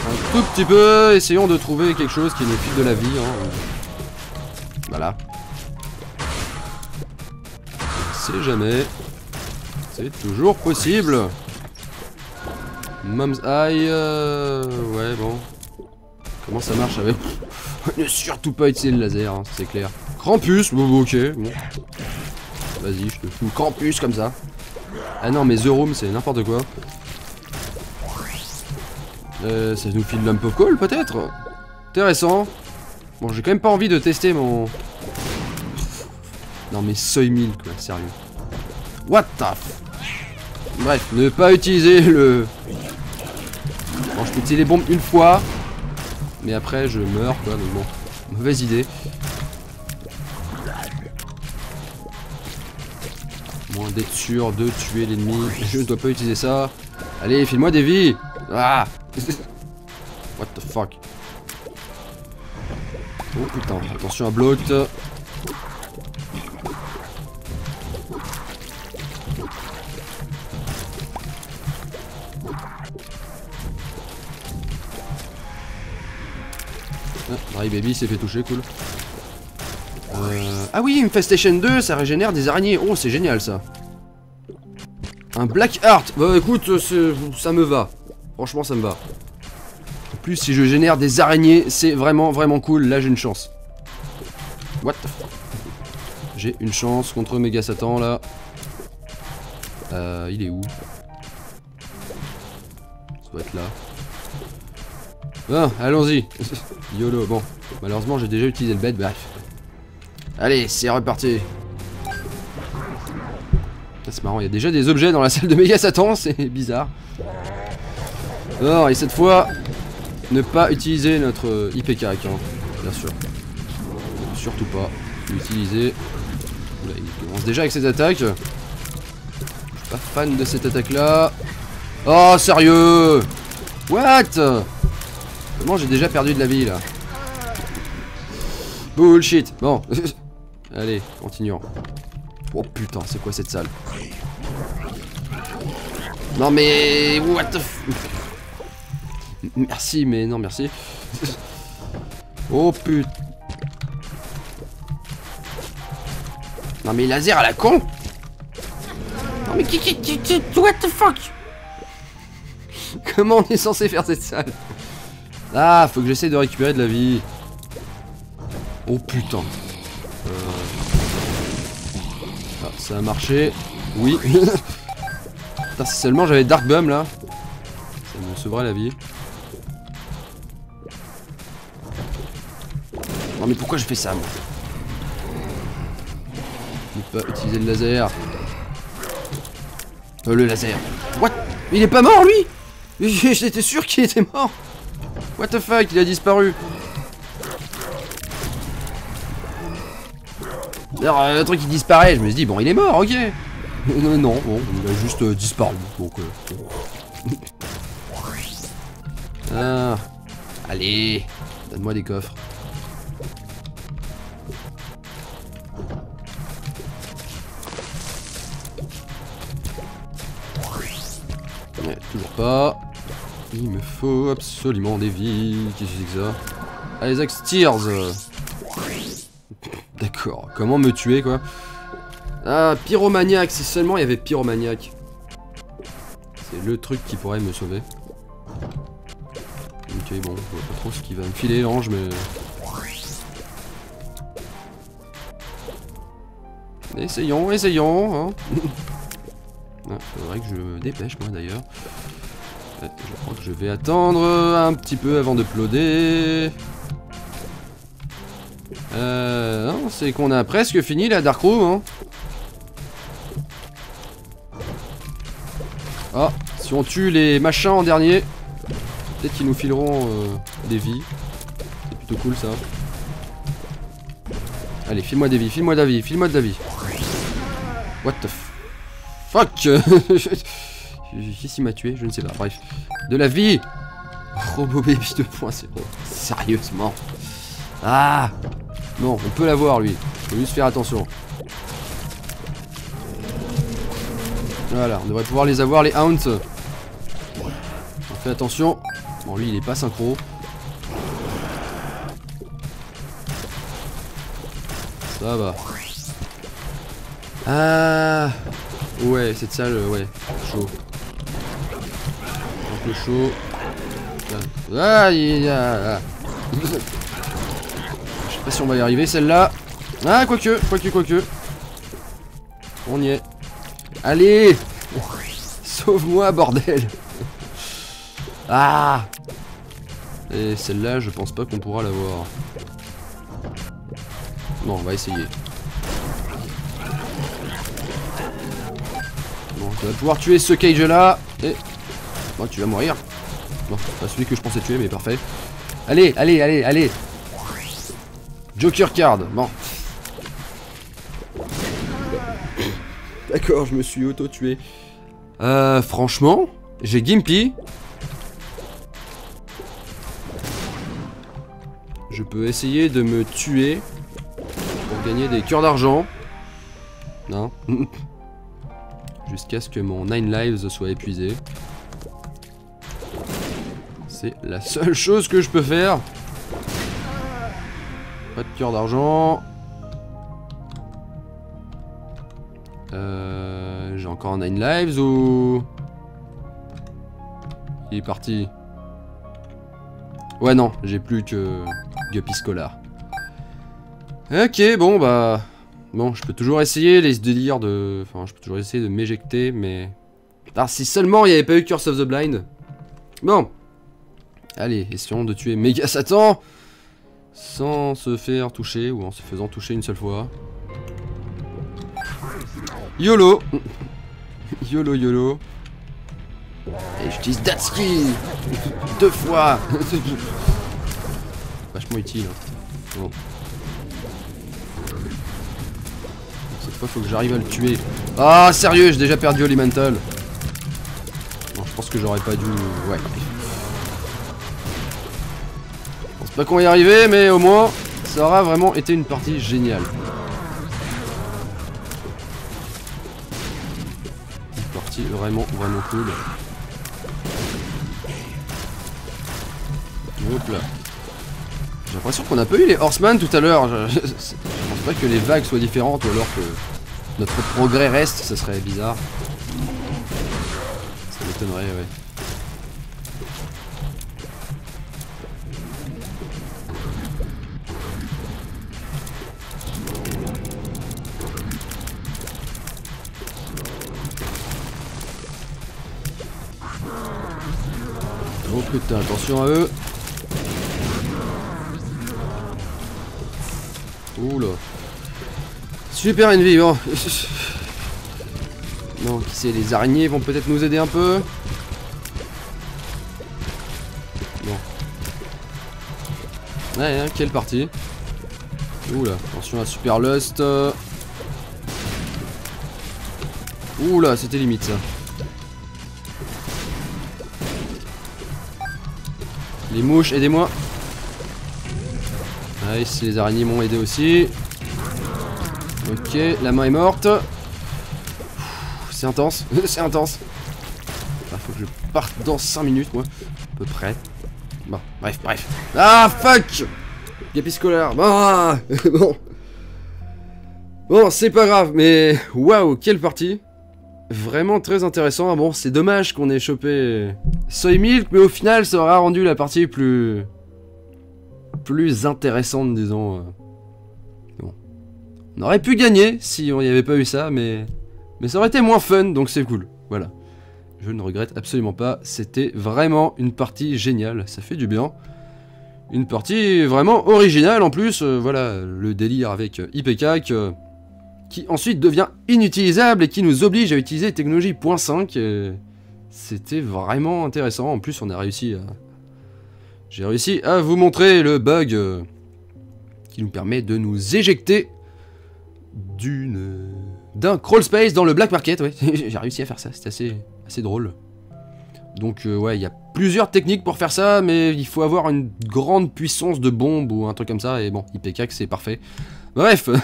Speaker 1: un tout petit peu. Essayons de trouver quelque chose qui nous file de la vie. hein. Voilà. Sait jamais. C'est toujours possible. Mom's Eye. euh, Ouais, bon. Comment ça marche avec. ne surtout pas utiliser le laser, hein, c'est clair. Krampus, bon, ok. Bon. Vas-y, je te fous Krampus comme ça. Ah non, mais The Room, c'est n'importe quoi. Euh, ça nous file l'Ump of Call, peut-être Intéressant. Bon, j'ai quand même pas envie de tester mon... Non, mais seuil 1000, quoi, sérieux. What the. Bref, ne pas utiliser le... Bon, je peux utiliser les bombes une fois. Mais après, je meurs, quoi, donc bon. Mauvaise idée. Moins d'être sûr de tuer l'ennemi. Je ne dois pas utiliser ça. Allez, file-moi des vies Ah What the fuck Oh putain, attention à bloc. Ah, Baby s'est fait toucher, cool. Euh, Ah oui, Infestation 2, ça régénère des araignées. Oh, c'est génial ça. Un Black Heart. Bah écoute, ça me va. Franchement, ça me va. En plus, si je génère des araignées, c'est vraiment, vraiment cool. Là, j'ai une chance. What J'ai une chance contre Mega Satan, là. Euh, il est où? Ça doit être là. Ah, allons-y. YOLO, bon. Malheureusement, j'ai déjà utilisé le bed, bref. Allez, c'est reparti. Ah, C'est marrant, il y a déjà des objets dans la salle de Mega Satan, c'est bizarre. Alors, et cette fois, ne pas utiliser notre euh, IPK, hein, bien sûr. surtout pas l'utiliser. Oula, il commence déjà avec ses attaques. Je suis pas fan de cette attaque là. Oh, sérieux What Comment j'ai déjà perdu de la vie là? Bullshit Bon. Allez, continuons. Oh putain, c'est quoi cette salle? Non mais... What the f... Merci, mais non, merci. oh putain. Non mais laser à la con Non mais qui, qui, qui, qui- what the fuck? Comment on est censé faire cette salle? Ah, faut que j'essaie de récupérer de la vie. Oh putain. Euh. Ah, ça a marché. Oui. Putain, seulement j'avais Dark Bum là. Ça me sauverait la vie. Non mais pourquoi je fais ça moi Ne pas utiliser le laser. Euh, le laser. What Il est pas mort lui J'étais sûr qu'il était mort. What the fuck Il a disparu. Alors, euh, le truc qui disparaît, je me suis dit, bon, il est mort, ok. Euh, non, bon, il a juste euh, disparu. Donc, euh, ah, allez, donne-moi des coffres. Toujours pas. Il me faut absolument des vies. Qu'est-ce que c'est que ça Isaac Steers. D'accord. Comment me tuer, quoi? Ah, pyromaniac. Si seulement il y avait pyromaniac. C'est le truc qui pourrait me sauver. Ok, bon, je vois pas trop ce qui va me filer, l'ange, mais... Essayons, essayons, hein. Ah, faudrait que je me dépêche, moi, d'ailleurs. Ouais, je crois que je vais attendre un petit peu avant de ploder. Euh, c'est qu'on a presque fini la Dark Room, hein. Ah, si on tue les machins en dernier, peut-être qu'ils nous fileront euh, des vies. C'est plutôt cool, ça. Allez, file-moi des vies, file-moi de la vie, file-moi de la vie. What the f- fuck Qu'est-ce qui m'a tué Je ne sais pas, bref. De la vie Robo Baby 2.0. Sérieusement. Ah Non, on peut l'avoir lui. Faut juste faire attention. Voilà, on devrait pouvoir les avoir, les Hounds. On fait attention. Bon, lui, il est pas synchro. Ça va. Ah Ouais, cette salle, euh, ouais, chaud. Un peu chaud. Ah, il y a... ah. Je sais pas si on va y arriver, celle-là. Ah, quoique, quoique, quoique. On y est. Allez Sauve-moi, bordel Ah Et celle-là, je pense pas qu'on pourra l'avoir. Bon, on va essayer. Tu vas pouvoir tuer ce cage là. Et. Bon, tu vas mourir. Non, c'est pas celui que je pensais tuer, mais parfait. Allez, allez, allez, allez. Joker card. Bon. D'accord, je me suis auto-tué. Euh, franchement, j'ai Gimpy. Je peux essayer de me tuer pour gagner des cœurs d'argent. Non. Jusqu'à ce que mon 9 lives soit épuisé. C'est la seule chose que je peux faire. Pas de cœur d'argent. Euh, J'ai encore un 9 lives ou... Il est parti. Ouais non, j'ai plus que Guppy Scholar. Ok, bon bah... Bon, je peux toujours essayer les délires de... Enfin, je peux toujours essayer de m'éjecter, mais... Ah, si seulement il n'y avait pas eu Curse of the Blind. Bon. Allez, essayons de tuer Méga Satan sans se faire toucher ou en se faisant toucher une seule fois. YOLO YOLO YOLO Et j'utilise Datsuki Deux fois Vachement utile. hein. Bon. Faut que j'arrive à le tuer. Ah, sérieux, j'ai déjà perdu Elemental. Bon, je pense que j'aurais pas dû... Ouais. Je pense pas qu'on va y arriver, mais au moins, ça aura vraiment été une partie géniale. Une partie vraiment, vraiment cool. Hop là. J'ai l'impression qu'on a pas eu les Horseman tout à l'heure. Pas que les vagues soient différentes ou alors que notre progrès reste, ça serait bizarre. Ça m'étonnerait, ouais. Oh putain, attention à eux. Oula. Super Envy, bon. Non, qui sait, les araignées vont peut-être nous aider un peu. Bon. Ouais, hein, quelle partie. Oula, attention à Super Lust. Oula, c'était limite ça. Les mouches, aidez-moi. Nice, les araignées m'ont aidé aussi. Ok, la main est morte. C'est intense, c'est intense. Ah, faut que je parte dans 5 minutes, moi. À peu près. Bon, bref, bref. Ah, fuck Gapi scolaire. Bon, bon. C'est pas grave, mais waouh, quelle partie. Vraiment très intéressant. Ah Bon, c'est dommage qu'on ait chopé Soy Milk, mais au final, ça aura rendu la partie plus. Plus intéressante, disons. euh. On aurait pu gagner si on n'y avait pas eu ça, mais. Mais ça aurait été moins fun, donc c'est cool. Voilà. Je ne regrette absolument pas. C'était vraiment une partie géniale. Ça fait du bien. Une partie vraiment originale en plus. euh, voilà, le délire avec IPK euh, qui ensuite devient inutilisable et qui nous oblige à utiliser technologie .5. euh, C'était vraiment intéressant. En plus, on a réussi à. J'ai réussi à vous montrer le bug euh, qui nous permet de nous éjecter d'une d'un crawl space dans le black market. Ouais, j'ai réussi à faire ça. C'est assez assez drôle. Donc euh, ouais, il y a plusieurs techniques pour faire ça, mais il faut avoir une grande puissance de bombe ou un truc comme ça. Et bon, IPK c'est parfait. Bref.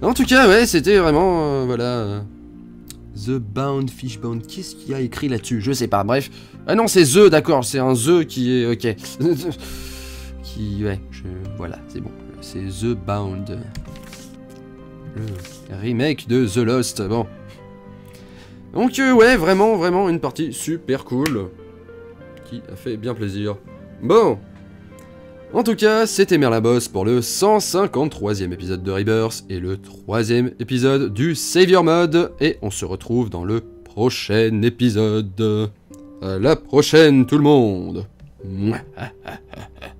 Speaker 1: En tout cas, ouais, c'était vraiment euh, voilà. The Bound Fishbound. Qu'est-ce qu'il y a écrit là-dessus? Je sais pas. Bref. Ah non, c'est The, d'accord. C'est un The qui est ok. qui ouais, voilà, c'est bon. C'est The Bound. Le remake de The Lost. Bon. Donc euh, ouais, vraiment, vraiment une partie super cool. Qui a fait bien plaisir. Bon. En tout cas, c'était Merlaboss pour le 153e épisode de Rebirth et le troisième épisode du Savior Mode. Et on se retrouve dans le prochain épisode. À la prochaine tout le monde.